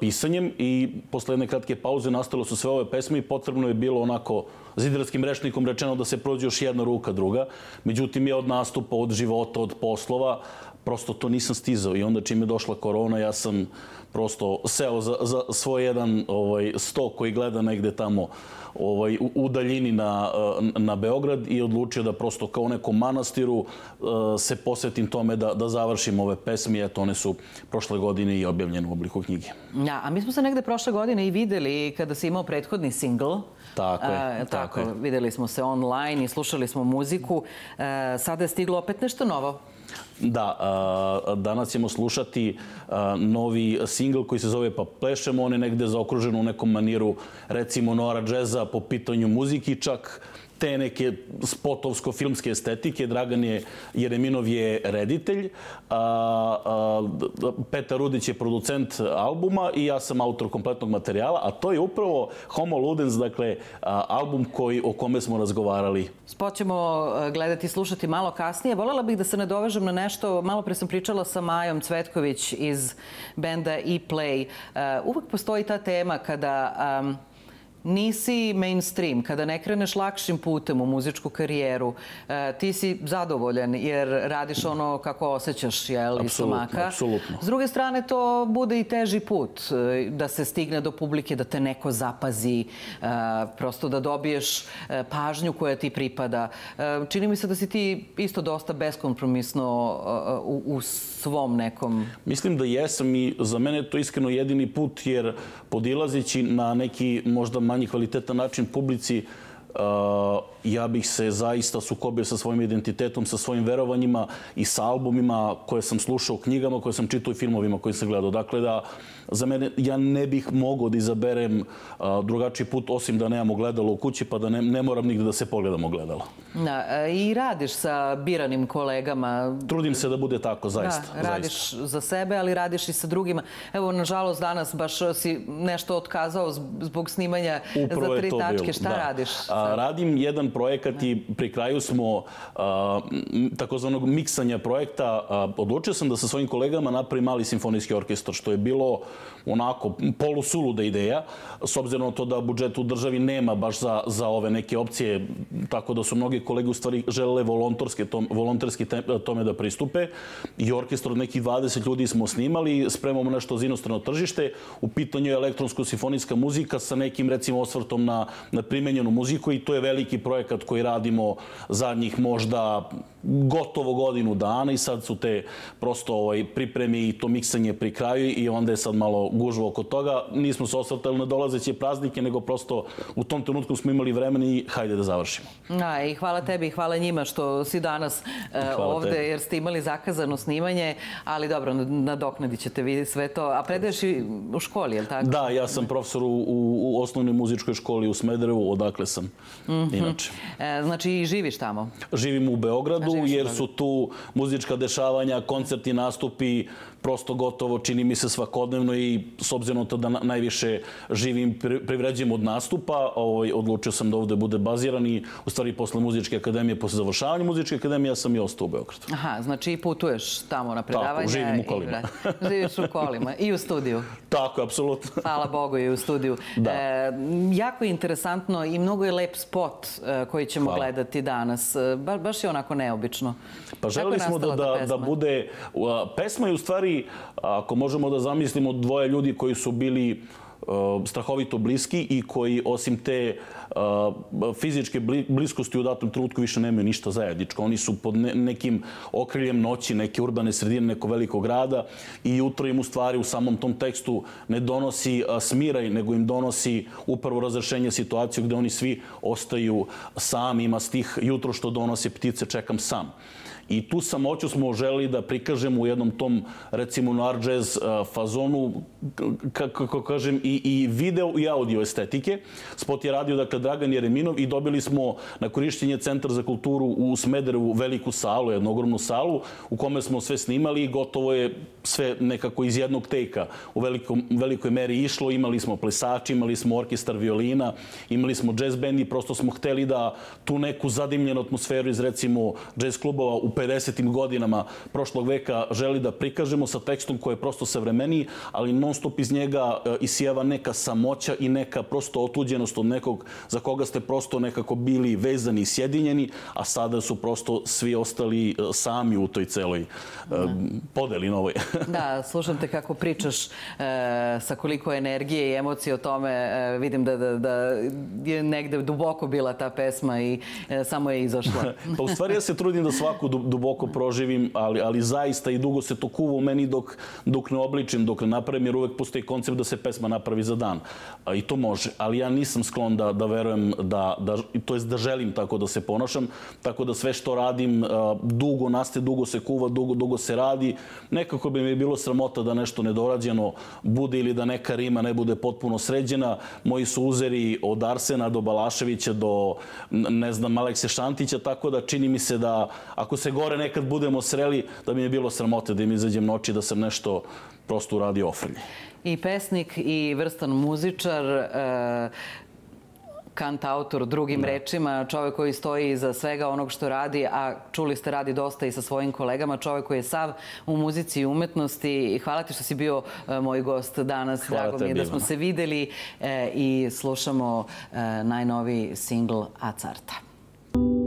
Speaker 5: pisanjem i posle jedne kratke pauze nastalo su sve ove pesme i potrebno je bilo onako zidarskim rečnikom rečeno da se prođe još jedna ruka druga. Međutim, ja od nastupa, od života, od poslova, prosto to nisam stizao i onda čim je došla korona, ja sam prosto seo za, za svoj jedan ovaj, sto koji gleda negde tamo ovaj, u, u daljini na, na Beograd i odlučio da prosto kao nekom manastiru eh, se posvetim tome da, da završim ove pesme. Eto, one su prošle godine i objavljene u obliku knjige.
Speaker 1: Ja, a mi smo se negde prošle godine i videli kada si imao prethodni singl.
Speaker 5: Tako je,
Speaker 1: E,
Speaker 5: tako je.
Speaker 1: Videli smo se online i slušali smo muziku. E, sada je stiglo opet nešto novo.
Speaker 5: Da, a, danas ćemo slušati a, novi singl koji se zove Pa plešemo, on je negde zaokružen u nekom maniru recimo Nora Džeza po pitanju muziki, čak te neke spotovsko-filmske estetike. Dragan je, Jereminov je reditelj, a, a, Petar Rudić je producent albuma i ja sam autor kompletnog materijala, a to je upravo Homo Ludens, dakle, a, album koji, o kome smo razgovarali
Speaker 1: Spot ćemo e, gledati i slušati malo kasnije. Volela bih da se nadovežem na nešto. Malo pre sam pričala sa Majom Cvetković iz benda E-Play. E, Uvek postoji ta tema kada um, nisi mainstream, kada ne kreneš lakšim putem u muzičku karijeru, e, ti si zadovoljan jer radiš ono kako osjećaš, jel, iz
Speaker 5: Apsolutno,
Speaker 1: stomaka.
Speaker 5: apsolutno.
Speaker 1: S druge strane, to bude i teži put e, da se stigne do publike, da te neko zapazi, e, prosto da dobiješ pažnju koja ti pripada. Čini mi se da si ti isto dosta beskompromisno u, u svom nekom...
Speaker 5: Mislim da jesam i za mene je to iskreno jedini put jer podilazeći na neki možda manji kvalitetan način publici ja bih se zaista sukobio sa svojim identitetom, sa svojim verovanjima i sa albumima koje sam slušao, knjigama koje sam čitao i filmovima koje sam gledao. Dakle, da za mene, ja ne bih mogao da izaberem uh, drugačiji put osim da nemamo gledalo u kući pa da ne, ne moram nigde da se pogledam ogledalo.
Speaker 1: Da, e, I radiš sa biranim kolegama.
Speaker 5: Trudim se da bude tako, zaista.
Speaker 1: Da, radiš za sebe, ali radiš i sa drugima. Evo, nažalost, danas baš si nešto otkazao zb- zbog snimanja
Speaker 5: Upravo
Speaker 1: za tri tačke.
Speaker 5: bilo,
Speaker 1: Šta
Speaker 5: da.
Speaker 1: radiš?
Speaker 5: A, radim jedan projekat i pri kraju smo takozvanog miksanja projekta. Odlučio sam da sa svojim kolegama napravim mali simfonijski orkestar, što je bilo onako polusuluda ideja, s obzirom na to da budžet u državi nema baš za, za ove neke opcije, tako da su mnogi kolege u stvari želele volontorske, tom, volonterski te, tome da pristupe. I orkestar od nekih 20 ljudi smo snimali, spremamo nešto za inostrano tržište. U pitanju je elektronsko-sifonijska muzika sa nekim, recimo, osvrtom na, na primenjenu muziku i to je veliki projekat koji radimo zadnjih možda gotovo godinu dana i sad su te prosto ovaj, pripreme i to miksanje pri kraju i onda je sad malo gužva oko toga. Nismo se osvrtali na dolazeće praznike, nego prosto u tom trenutku smo imali vremena i hajde da završimo.
Speaker 1: Da, i hvala tebi i hvala njima što si danas
Speaker 5: Hvala
Speaker 1: ovde,
Speaker 5: tebi.
Speaker 1: jer ste imali zakazano snimanje, ali dobro, nadoknadit ćete vi sve to. A predaješ i u školi, je li tako?
Speaker 5: Da, ja sam profesor u, u, osnovnoj muzičkoj školi u Smederevu, odakle sam inače.
Speaker 1: E, znači i živiš tamo.
Speaker 5: Živim u Beogradu
Speaker 1: A,
Speaker 5: jer su tu muzička dešavanja, koncerti, nastupi prosto gotovo, čini mi se svakodnevno i s obzirom na to da na- najviše živim, pri- privređujem od nastupa, ovaj, odlučio sam da ovde bude baziran i u stvari posle muzičke akademije, posle završavanja muzičke akademije, ja sam i ostao u Beogradu.
Speaker 1: Aha, znači i putuješ tamo na predavanja.
Speaker 5: živim u
Speaker 1: i
Speaker 5: kolima.
Speaker 1: vra- Živiš u kolima i u studiju.
Speaker 5: Tako, apsolutno.
Speaker 1: Hvala Bogu i u studiju.
Speaker 5: Da.
Speaker 1: E, jako je interesantno i mnogo je lep spot e, koji ćemo
Speaker 5: Hvala.
Speaker 1: gledati danas. E, ba, baš je onako neobično.
Speaker 5: Pa želeli smo da, da, da bude... Pesma je u stvari, ako možemo da zamislimo, dvoje ljudi koji su bili a, strahovito bliski i koji osim te a, fizičke bli- bliskosti u datom trenutku više nemaju ništa zajedničko. Oni su pod ne- nekim okriljem noći, neke urbane sredine, nekog velikog grada i jutro im u stvari u samom tom tekstu ne donosi a, smiraj, nego im donosi upravo razrešenje situaciju gde oni svi ostaju sami. Ima stih jutro što donosi ptice, čekam sam. I tu samoću smo želi da prikažemo u jednom tom, recimo, uh, fazonu, kako kažem, i, i video i audio estetike. Spot je radio, dakle, Dragan Jereminov i dobili smo na korišćenje Centar za kulturu u Smederevu veliku salu, jednu ogromnu salu, u kome smo sve snimali i gotovo je sve nekako iz jednog tejka u velikom, velikoj meri išlo. Imali smo plesači, imali smo orkestar violina, imali smo jazz band i prosto smo hteli da tu neku zadimljenu atmosferu iz recimo jazz klubova u 50. godinama prošlog veka želi da prikažemo sa tekstom koji je prosto savremeniji, ali non stop iz njega e, isijeva neka samoća i neka prosto otuđenost od nekog za koga ste prosto nekako bili vezani i sjedinjeni, a sada su prosto svi ostali e, sami u toj celoj e, podeli novoj.
Speaker 1: Da, slušam te kako pričaš e, sa koliko energije i emocije o tome. E, vidim da, da, da je negde duboko bila ta pesma i e, samo je izašla.
Speaker 5: Pa u stvari ja se trudim da svaku duboko proživim, ali, ali zaista i dugo se to kuva u meni dok, dok ne obličim, dok ne napravim, jer uvek postoji koncept da se pesma napravi za dan. I to može, ali ja nisam sklon da, da verujem da, da, to jest da želim tako da se ponašam, tako da sve što radim dugo naste, dugo se kuva, dugo, dugo se radi. Nekako bi mi bilo sramota da nešto nedorađeno bude ili da neka rima ne bude potpuno sređena. Moji su uzeri od Arsena do Balaševića do, ne znam, Alekse Šantića, tako da čini mi se da ako se gore nekad budemo sreli, da mi je bilo sramote da im izađem noći da sam nešto prosto uradio ofrlje.
Speaker 1: I pesnik i vrstan muzičar, e, kant autor drugim rečima, čovek koji stoji iza svega onog što radi, a čuli ste radi dosta i sa svojim kolegama, čovek koji je sav u muzici i umetnosti. I hvala ti što si bio e, moj gost danas.
Speaker 5: Hvala
Speaker 1: Drago mi je da smo se videli e, i slušamo e, najnoviji singl Acarta.
Speaker 6: Et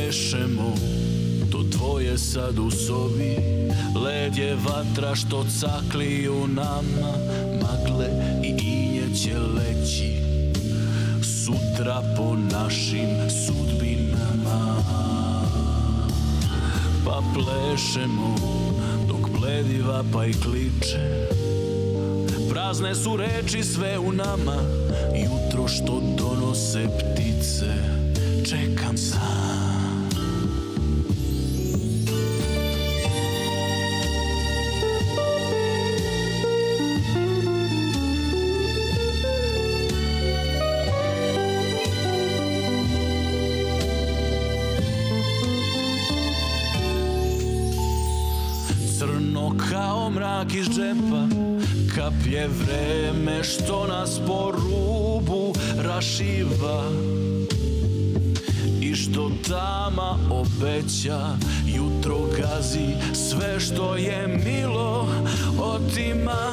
Speaker 4: plešemo, to tvoje sad u sobi. Led je vatra što cakli u nama Magle i inje će leći. Sutra po našim sudbinama. Pa plešemo, dok bledi vapaj kliče. Prazne su reči sve u nama Jutro što donose ptice. Čekam sam Crno kao mrak iz džepa Kapje vreme što nas po rubu rašiva. I što tama obeća Jutro gazi sve što je milo Otima.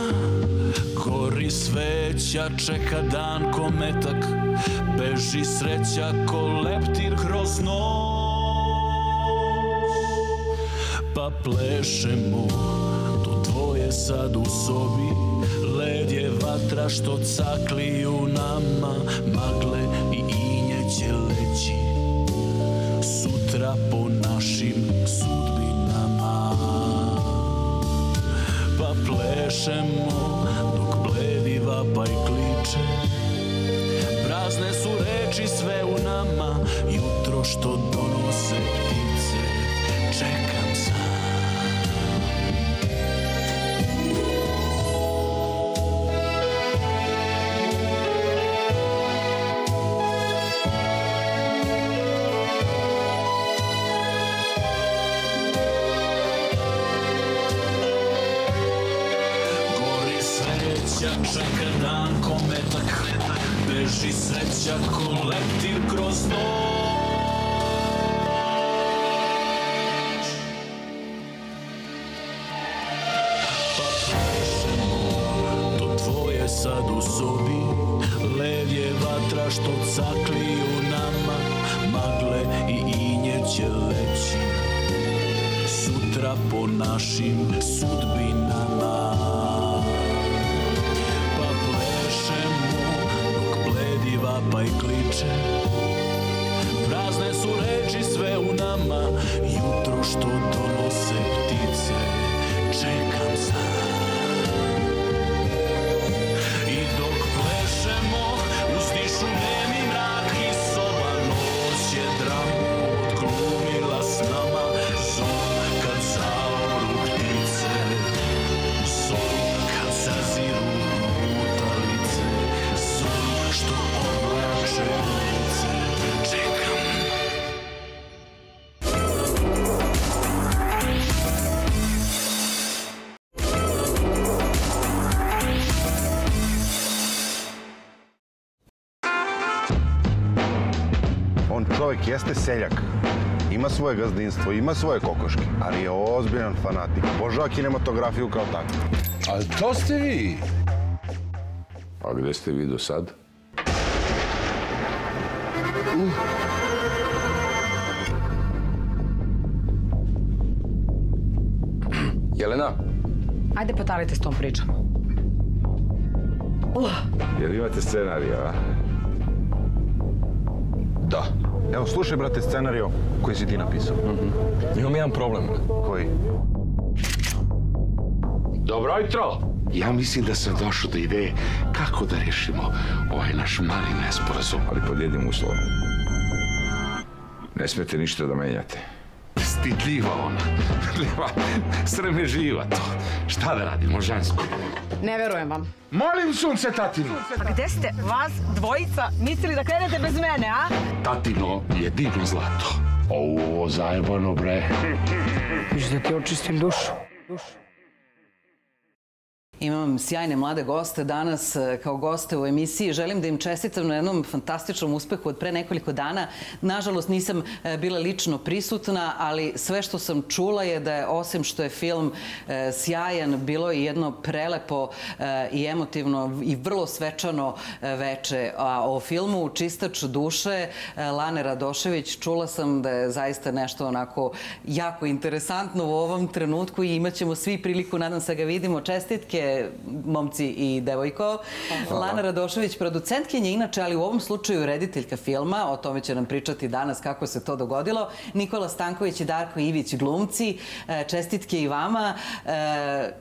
Speaker 4: Gori sveća, čeka dan ko metak Beži sreća ko leptir kroz noć Plešemo, to tvoje sad u sobi Led je vatra što cakli u nama Magle i inje će leći. Sutra po našim sudbinama. Pa plešemo dok bledi vapaj kliče
Speaker 5: reči sve u nama Jutro što donose je vatra što cakli u nama Magle i inje će leći Sutra po našim sudbinama. Pa plešemo dok bledi vapaj kliče
Speaker 7: jeste seljak. Ima svoje gazdinstvo, ima svoje kokoške, ali je ozbiljan fanatik. Božava kinematografiju kao tako.
Speaker 8: Ali to ste vi. A gde ste vi do sad? Jelena,
Speaker 9: Ajde potalite s tom pričom.
Speaker 8: jel imate scenarij, a?
Speaker 7: Evo, slušaj, brate, scenario koji si ti napisao.
Speaker 10: Imam jedan problem.
Speaker 7: Koji?
Speaker 8: Dobro jutro!
Speaker 11: Ja mislim da sam došao do ideje kako da rešimo ovaj naš mali nesporazum.
Speaker 8: Ali pod jednim uslovom. Ne smete ništa da menjate.
Speaker 11: Stidljiva ona. Nema, srameživa to. Šta da radimo, žensko?
Speaker 9: Ne verujem vam.
Speaker 11: Molim sunce, tatino.
Speaker 9: A gde ste vas dvojica mislili da krenete bez mene, a?
Speaker 11: Tatino je divno zlato. Ovo zajebano, bre.
Speaker 9: Viš da ti očistim dušu.
Speaker 1: Imam sjajne mlade goste danas e, kao goste u emisiji. Želim da im čestitam na jednom fantastičnom uspehu od pre nekoliko dana. Nažalost, nisam e, bila lično prisutna, ali sve što sam čula je da je, osim što je film e, sjajan, bilo je jedno prelepo i emotivno i vrlo svečano veče. A o filmu Čistač duše Lane Radošević čula sam da je zaista nešto onako jako interesantno u ovom trenutku i imat ćemo svi priliku, nadam se da ga vidimo. Čestitke, momci i devojko. Lana Radošević, producentkinja inače, ali u ovom slučaju rediteljka filma, o tome će nam pričati danas kako se to dogodilo. Nikola Stanković i Darko Ivić, glumci. E, Čestitke i vama. E,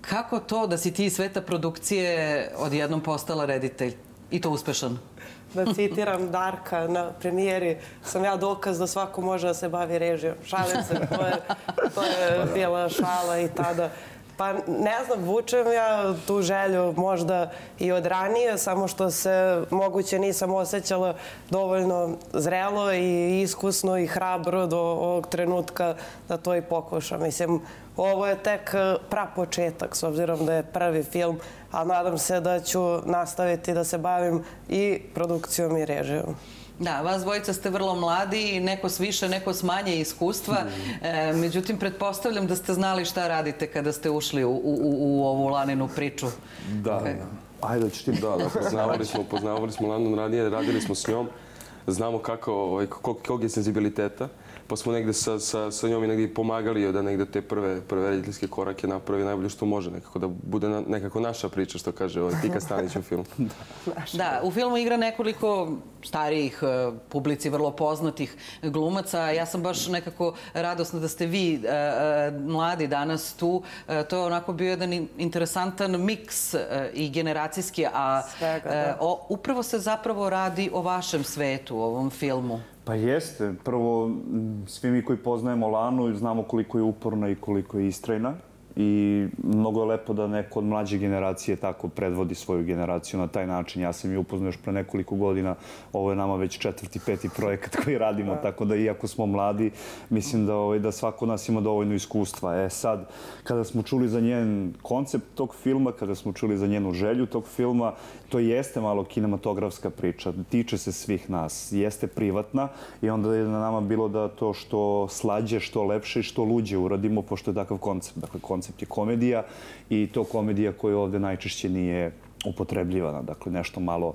Speaker 1: Kako to da si ti iz sveta produkcije odjednom postala reditelj? I to uspešan.
Speaker 12: da citiram Darka na premijeri, sam ja dokaz da svako može da se bavi režijom. Šalim se, to je, to je bila šala i tada. Pa ne znam, vučem ja tu želju možda i od ranije, samo što se moguće nisam osjećala dovoljno zrelo i iskusno i hrabro do ovog trenutka da to i pokušam. Mislim, ovo je tek eh, prapočetak, s obzirom da je prvi film, a nadam se da ću nastaviti da se bavim i produkcijom i režijom.
Speaker 1: Da, vas dvojica ste vrlo mladi, neko s više, neko s manje iskustva. E, međutim, pretpostavljam da ste znali šta radite kada ste ušli u, u, u ovu Laninu priču.
Speaker 10: Da.
Speaker 1: Ok.
Speaker 10: Ajde, ćeš ti. Da, da, poznavali smo, poznavali smo Lanu ranije, radili smo s njom. Znamo kako, ovaj, kog, je senzibiliteta.
Speaker 13: pa smo negde sa, sa, sa njom i negde i pomagali joj da negde te prve, prve rediteljske korake napravi najbolje što može, nekako da bude na, nekako naša priča, što kaže ovaj Tika Stanić u filmu.
Speaker 1: Da, u filmu igra nekoliko starijih e, publici, vrlo poznatih glumaca. Ja sam baš nekako radosna da ste vi e, e, mladi danas tu. To je onako bio jedan in- interesantan miks i generacijski, a
Speaker 12: Svega, da.
Speaker 1: o- upravo se zapravo radi o vašem svetu, u ovom filmu.
Speaker 14: Pa jeste. Prvo, svi mi koji poznajemo Lanu znamo koliko je uporna i koliko je istrajna. I mnogo je lepo da neko od mlađe generacije tako predvodi svoju generaciju na taj način. Ja sam je upoznao još pre nekoliko godina. Ovo je nama već četvrti, peti projekat koji radimo, tako da iako smo mladi, mislim da, ovaj, da svako od nas ima dovoljno iskustva. E sad, kada smo čuli za njen koncept tog filma, kada smo čuli za njenu želju tog filma, to jeste malo kinematografska priča. Tiče se svih nas. Jeste privatna i onda je na nama bilo da to što slađe, što lepše i što luđe uradimo, pošto je takav koncept. Dakle, koncept je komedija i to komedija koja ovde najčešće nije upotrebljivana. Dakle, nešto malo,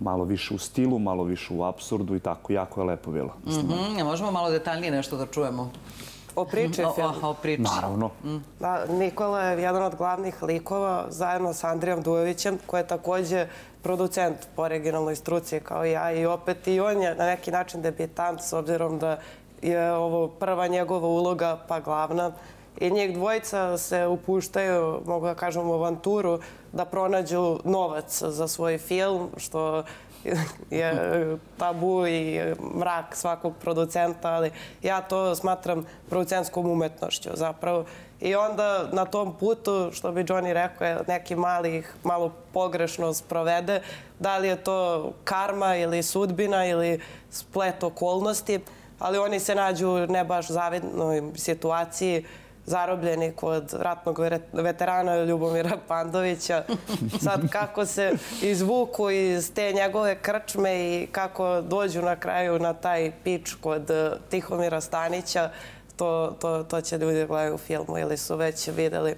Speaker 14: malo više u stilu, malo više u absurdu i tako. Jako je lepo bilo.
Speaker 1: Mhm, a možemo malo detaljnije nešto da čujemo?
Speaker 12: O priči
Speaker 1: O-
Speaker 12: film.
Speaker 1: o- o priči.
Speaker 14: Naravno.
Speaker 12: Da, Nikola je jedan od glavnih likova zajedno sa Andrijom Dujovićem, koji je takođe producent po originalnoj struci kao i ja i opet i on je na neki način debitant s obzirom da je ovo prva njegova uloga pa glavna i njih dvojica se upuštaju, mogu da kažem, u avanturu da pronađu novac za svoj film, što je tabu i mrak svakog producenta, ali ja to smatram producentskom umetnošću zapravo. I onda na tom putu, što bi Johnny rekao, neki mali ih malo pogrešno sprovede. Da li je to karma ili sudbina ili splet okolnosti, ali oni se nađu ne baš zavidnoj situaciji zarobljeni kod ratnog veterana Ljubomira Pandovića. Sad kako se izvuku iz te njegove krčme i kako dođu na kraju na taj pič kod eh, Tihomira Stanića, to, to, to će ljudi da gledaju u filmu ili su već videli.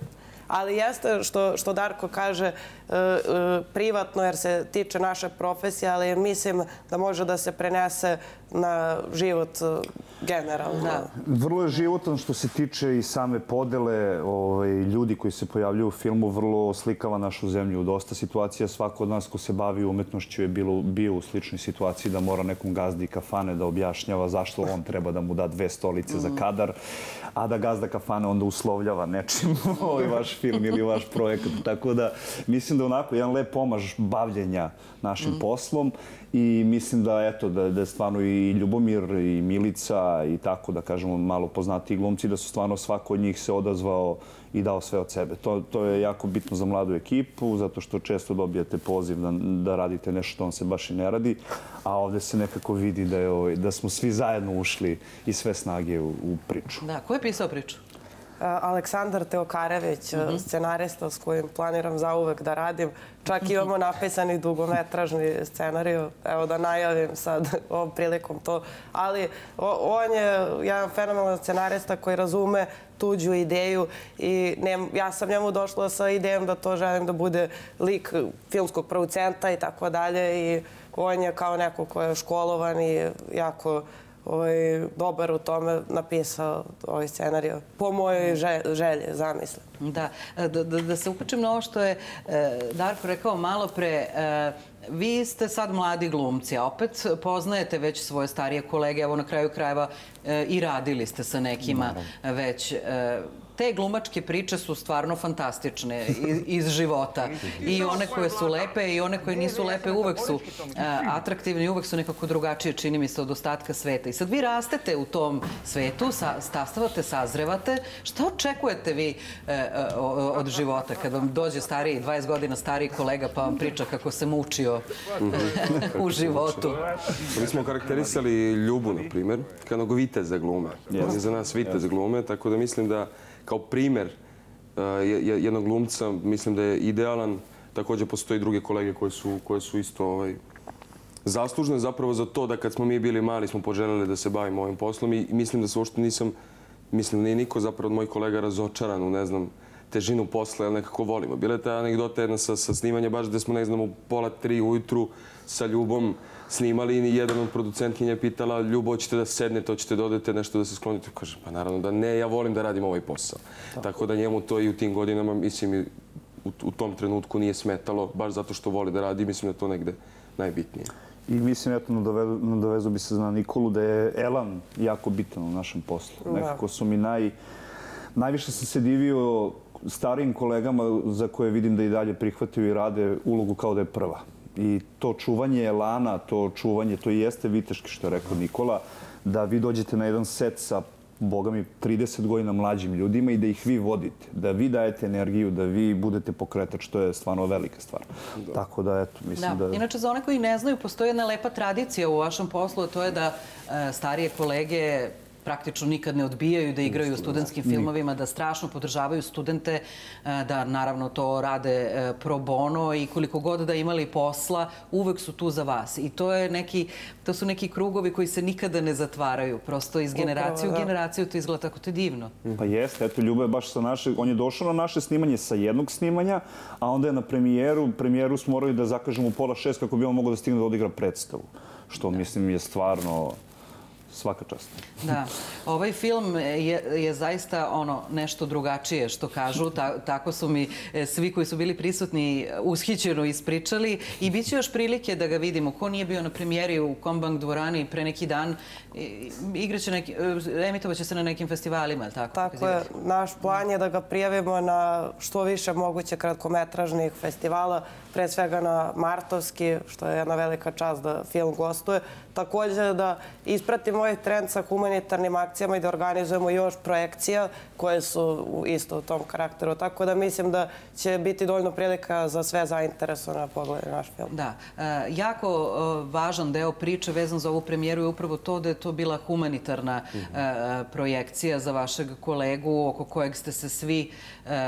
Speaker 12: Ali jeste što, što Darko kaže e, e, privatno jer se tiče naše profesije, ali mislim da može da se prenese na život e, generalno. Da.
Speaker 14: Vrlo je životan što se tiče i same podele ovaj, ljudi koji se pojavljuju u filmu, vrlo oslikava našu zemlju. U dosta situacija svako od nas ko se bavi umetnošću je bilo, bio u sličnoj situaciji da mora nekom gazdi kafane da objašnjava zašto on treba da mu da dve stolice za kadar, a da gazda kafane onda uslovljava nečim ovaj vaš film ili vaš projekat. Tako da mislim da je onako jedan lep pomaž bavljenja našim poslom i mislim da eto da, da je stvarno i Ljubomir i Milica i tako da kažemo malo poznatiji glumci da su stvarno svako od njih se odazvao i dao sve od sebe. To, to je jako bitno za mladu ekipu zato što često dobijate poziv da, da radite nešto što vam se baš i ne radi, a ovde se nekako vidi da, je, da smo svi zajedno ušli i sve snage u, u priču.
Speaker 1: Da, ko je pisao priču?
Speaker 12: E, Aleksandar Teokarević,
Speaker 1: Mhm.
Speaker 12: scenarista s kojim planiram zauvek da radim. Čak imamo napisani dugometražni scenariju. Evo da najavim sad ovom prilikom to. Ali o- on je jedan fenomenalan scenarista koji razume tuđu ideju i ne, ja sam njemu došla sa idejom da to želim da bude lik filmskog producenta i tako dalje i on je kao neko ko je školovan i jako ovaj, dobar u tome napisao ovaj scenariju. Po mojoj želji, želji zamisli.
Speaker 1: Da, da, da, da se uključim na ovo što je e, Darko rekao malo pre. E, vi ste sad mladi glumci, a opet poznajete već svoje starije kolege, evo na kraju krajeva e, i radili ste sa nekima već. Te glumačke priče su stvarno fantastične iz, iz života. I one koje su lepe i one koje nisu lepe uvek su atraktivne i uvek su nekako drugačije, čini mi se, od ostatka sveta. I sad vi rastete u tom svetu, sa, stasavate, sazrevate. Šta očekujete vi e, e, o- od života kad vam dođe stariji, 20 godina stariji kolega pa vam priča kako se mučio u životu?
Speaker 13: Mi smo karakterisali Ljubu, na primjer, kao jednog viteza glume. On je za nas vitez glume, tako da mislim da kao primer je- jednog glumca, mislim da je idealan. Takođe postoji druge kolege koje su, su isto ovaj, zaslužne zapravo za to da kad smo mi bili mali smo poželjeli da se bavimo ovim poslom i mislim da se uopšte nisam, mislim da nije niko zapravo od mojih kolega razočaran u, ne znam, težinu posla, jer nekako volimo. Bila je ta anegdota jedna sa, sa snimanja baš gde smo, ne znam, u pola tri ujutru sa Ljubom snimali i jedan od producentkinja je pitala Ljubo, hoćete da sednete, hoćete da odete nešto da se sklonite? Kaže, pa naravno da ne, ja volim da radim ovaj posao. Tako da njemu to i u tim godinama, mislim, i u, u tom trenutku nije smetalo, baš zato što voli da radi, mislim da je to negde najbitnije.
Speaker 14: I mislim, eto, nadovezu, nadovezu bi se na Nikolu da je Elan jako bitan u našem poslu. Nekako su mi naj... Najviše sam se divio starijim kolegama za koje vidim da i dalje prihvataju i rade ulogu kao da je prva. I to čuvanje elana, to čuvanje, to i jeste viteški što je rekao Nikola, da vi dođete na jedan set sa boga mi 30 godina mlađim ljudima i da ih vi vodite, da vi dajete energiju, da vi budete pokretač, to je stvarno velika stvar. Tako da, eto, mislim da...
Speaker 1: Da. Inače, za one koji ne znaju, postoji jedna lepa tradicija u vašem poslu, a to je da e, starije kolege praktično nikad ne odbijaju da igraju u studentskim filmovima, da strašno podržavaju studente, e, da naravno to rade e, pro bono i koliko god da imali posla, uvek su tu za vas. I to je neki, to su neki krugovi koji se nikada ne zatvaraju. Prosto iz generacije u
Speaker 12: da.
Speaker 1: generaciju to izgleda tako to je divno.
Speaker 14: Pa jeste, eto, Ljuba je baš sa naše, on je došao na naše snimanje sa jednog snimanja, a onda je na premijeru, premijeru smo morali da zakažemo u pola šest kako bi on mogao da stigne da odigra predstavu. Što mislim je stvarno svaka čast.
Speaker 1: Da. Ovaj film je, je zaista ono nešto drugačije što kažu. Ta, tako su mi e, svi koji su bili prisutni ushićeno ispričali i bit će još prilike da ga vidimo. Ko nije bio na premijeri u Kombank dvorani pre neki dan, igraće neki, e, emitovaće se na nekim festivalima, tako?
Speaker 12: Tako je, naš plan je da ga prijavimo na što više moguće kratkometražnih festivala, pre svega na Martovski, što je jedna velika čast da film gostuje. Takođe da ispratimo ovaj trend sa humanitarnim akcijama i da organizujemo još projekcija koje su isto u tom karakteru. Tako da mislim da će biti dovoljno prilika za sve zainteresovane da pogledaju naš film.
Speaker 1: Da. E, jako e, važan deo priče vezan za ovu premijeru je upravo to da je to bila humanitarna e, projekcija za vašeg kolegu oko kojeg ste se svi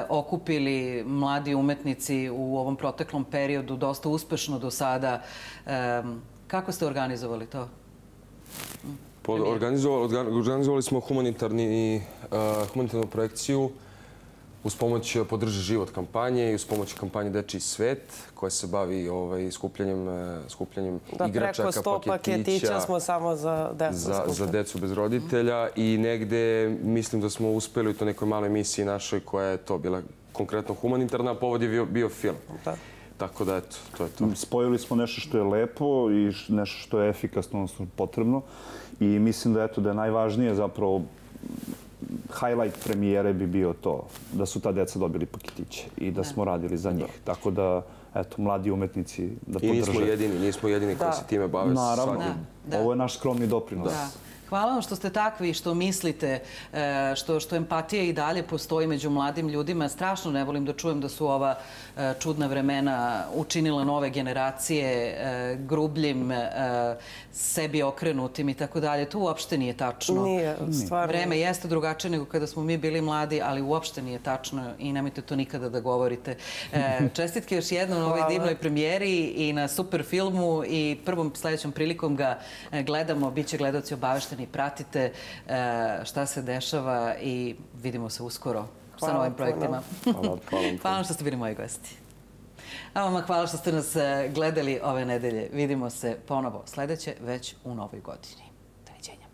Speaker 1: okupili, mladi umetnici u ovom proteklom periodu, dosta uspešno do sada. E, kako ste organizovali to?
Speaker 13: Pod- Organizovali, organ- organizovali smo humanitarni, uh, humanitarnu projekciju uz pomoć uh, Podrži život kampanje i uz pomoć kampanje Dečiji svet koja se bavi ovaj, skupljanjem, uh, skupljanjem
Speaker 12: Da
Speaker 13: igračaka,
Speaker 12: preko sto paketića smo samo za decu
Speaker 13: za, za decu bez roditelja i negde mislim da smo uspeli u toj nekoj maloj misiji našoj koja je to bila konkretno humanitarna, a povod je bio, bio film.
Speaker 12: Da.
Speaker 13: Tako da, eto, to je to.
Speaker 14: Spojili smo nešto što je lepo i nešto što je efikasno, odnosno potrebno. I mislim da, eto, da je najvažnije zapravo highlight premijere bi bio to, da su ta deca dobili paketiće i da smo radili za njih. Tako da, eto, mladi umetnici da
Speaker 13: I
Speaker 14: podrže.
Speaker 13: nismo jedini, nismo jedini koji
Speaker 1: Da.
Speaker 13: se time bave.
Speaker 14: Naravno,
Speaker 1: Da, da.
Speaker 14: ovo je naš skromni doprinos.
Speaker 1: Da. Hvala vam što ste takvi, što mislite, e, što, što empatija i dalje postoji među mladim ljudima. Strašno ne volim da čujem da su ova e, čudna vremena učinila nove generacije e, grubljim, sebi okrenutim i tako dalje. To uopšte nije tačno.
Speaker 12: Nije, stvarno.
Speaker 1: Vreme jeste drugačije nego kada smo mi bili mladi, ali uopšte nije tačno i nemojte to nikada da govorite. Čestitke još jednom na ovoj divnoj premijeri i na super filmu i prvom sledećom prilikom ga gledamo, bit će gledalci obavešteni, pratite e, šta se dešava i vidimo se uskoro sa novim projektima.
Speaker 14: Hvala, hvala vam.
Speaker 1: Hvala vam što ste bili moji gosti. A vama hvala što ste nas e, gledali ove nedelje. Vidimo se ponovo sledeće već u novoj godini. Doviđenja.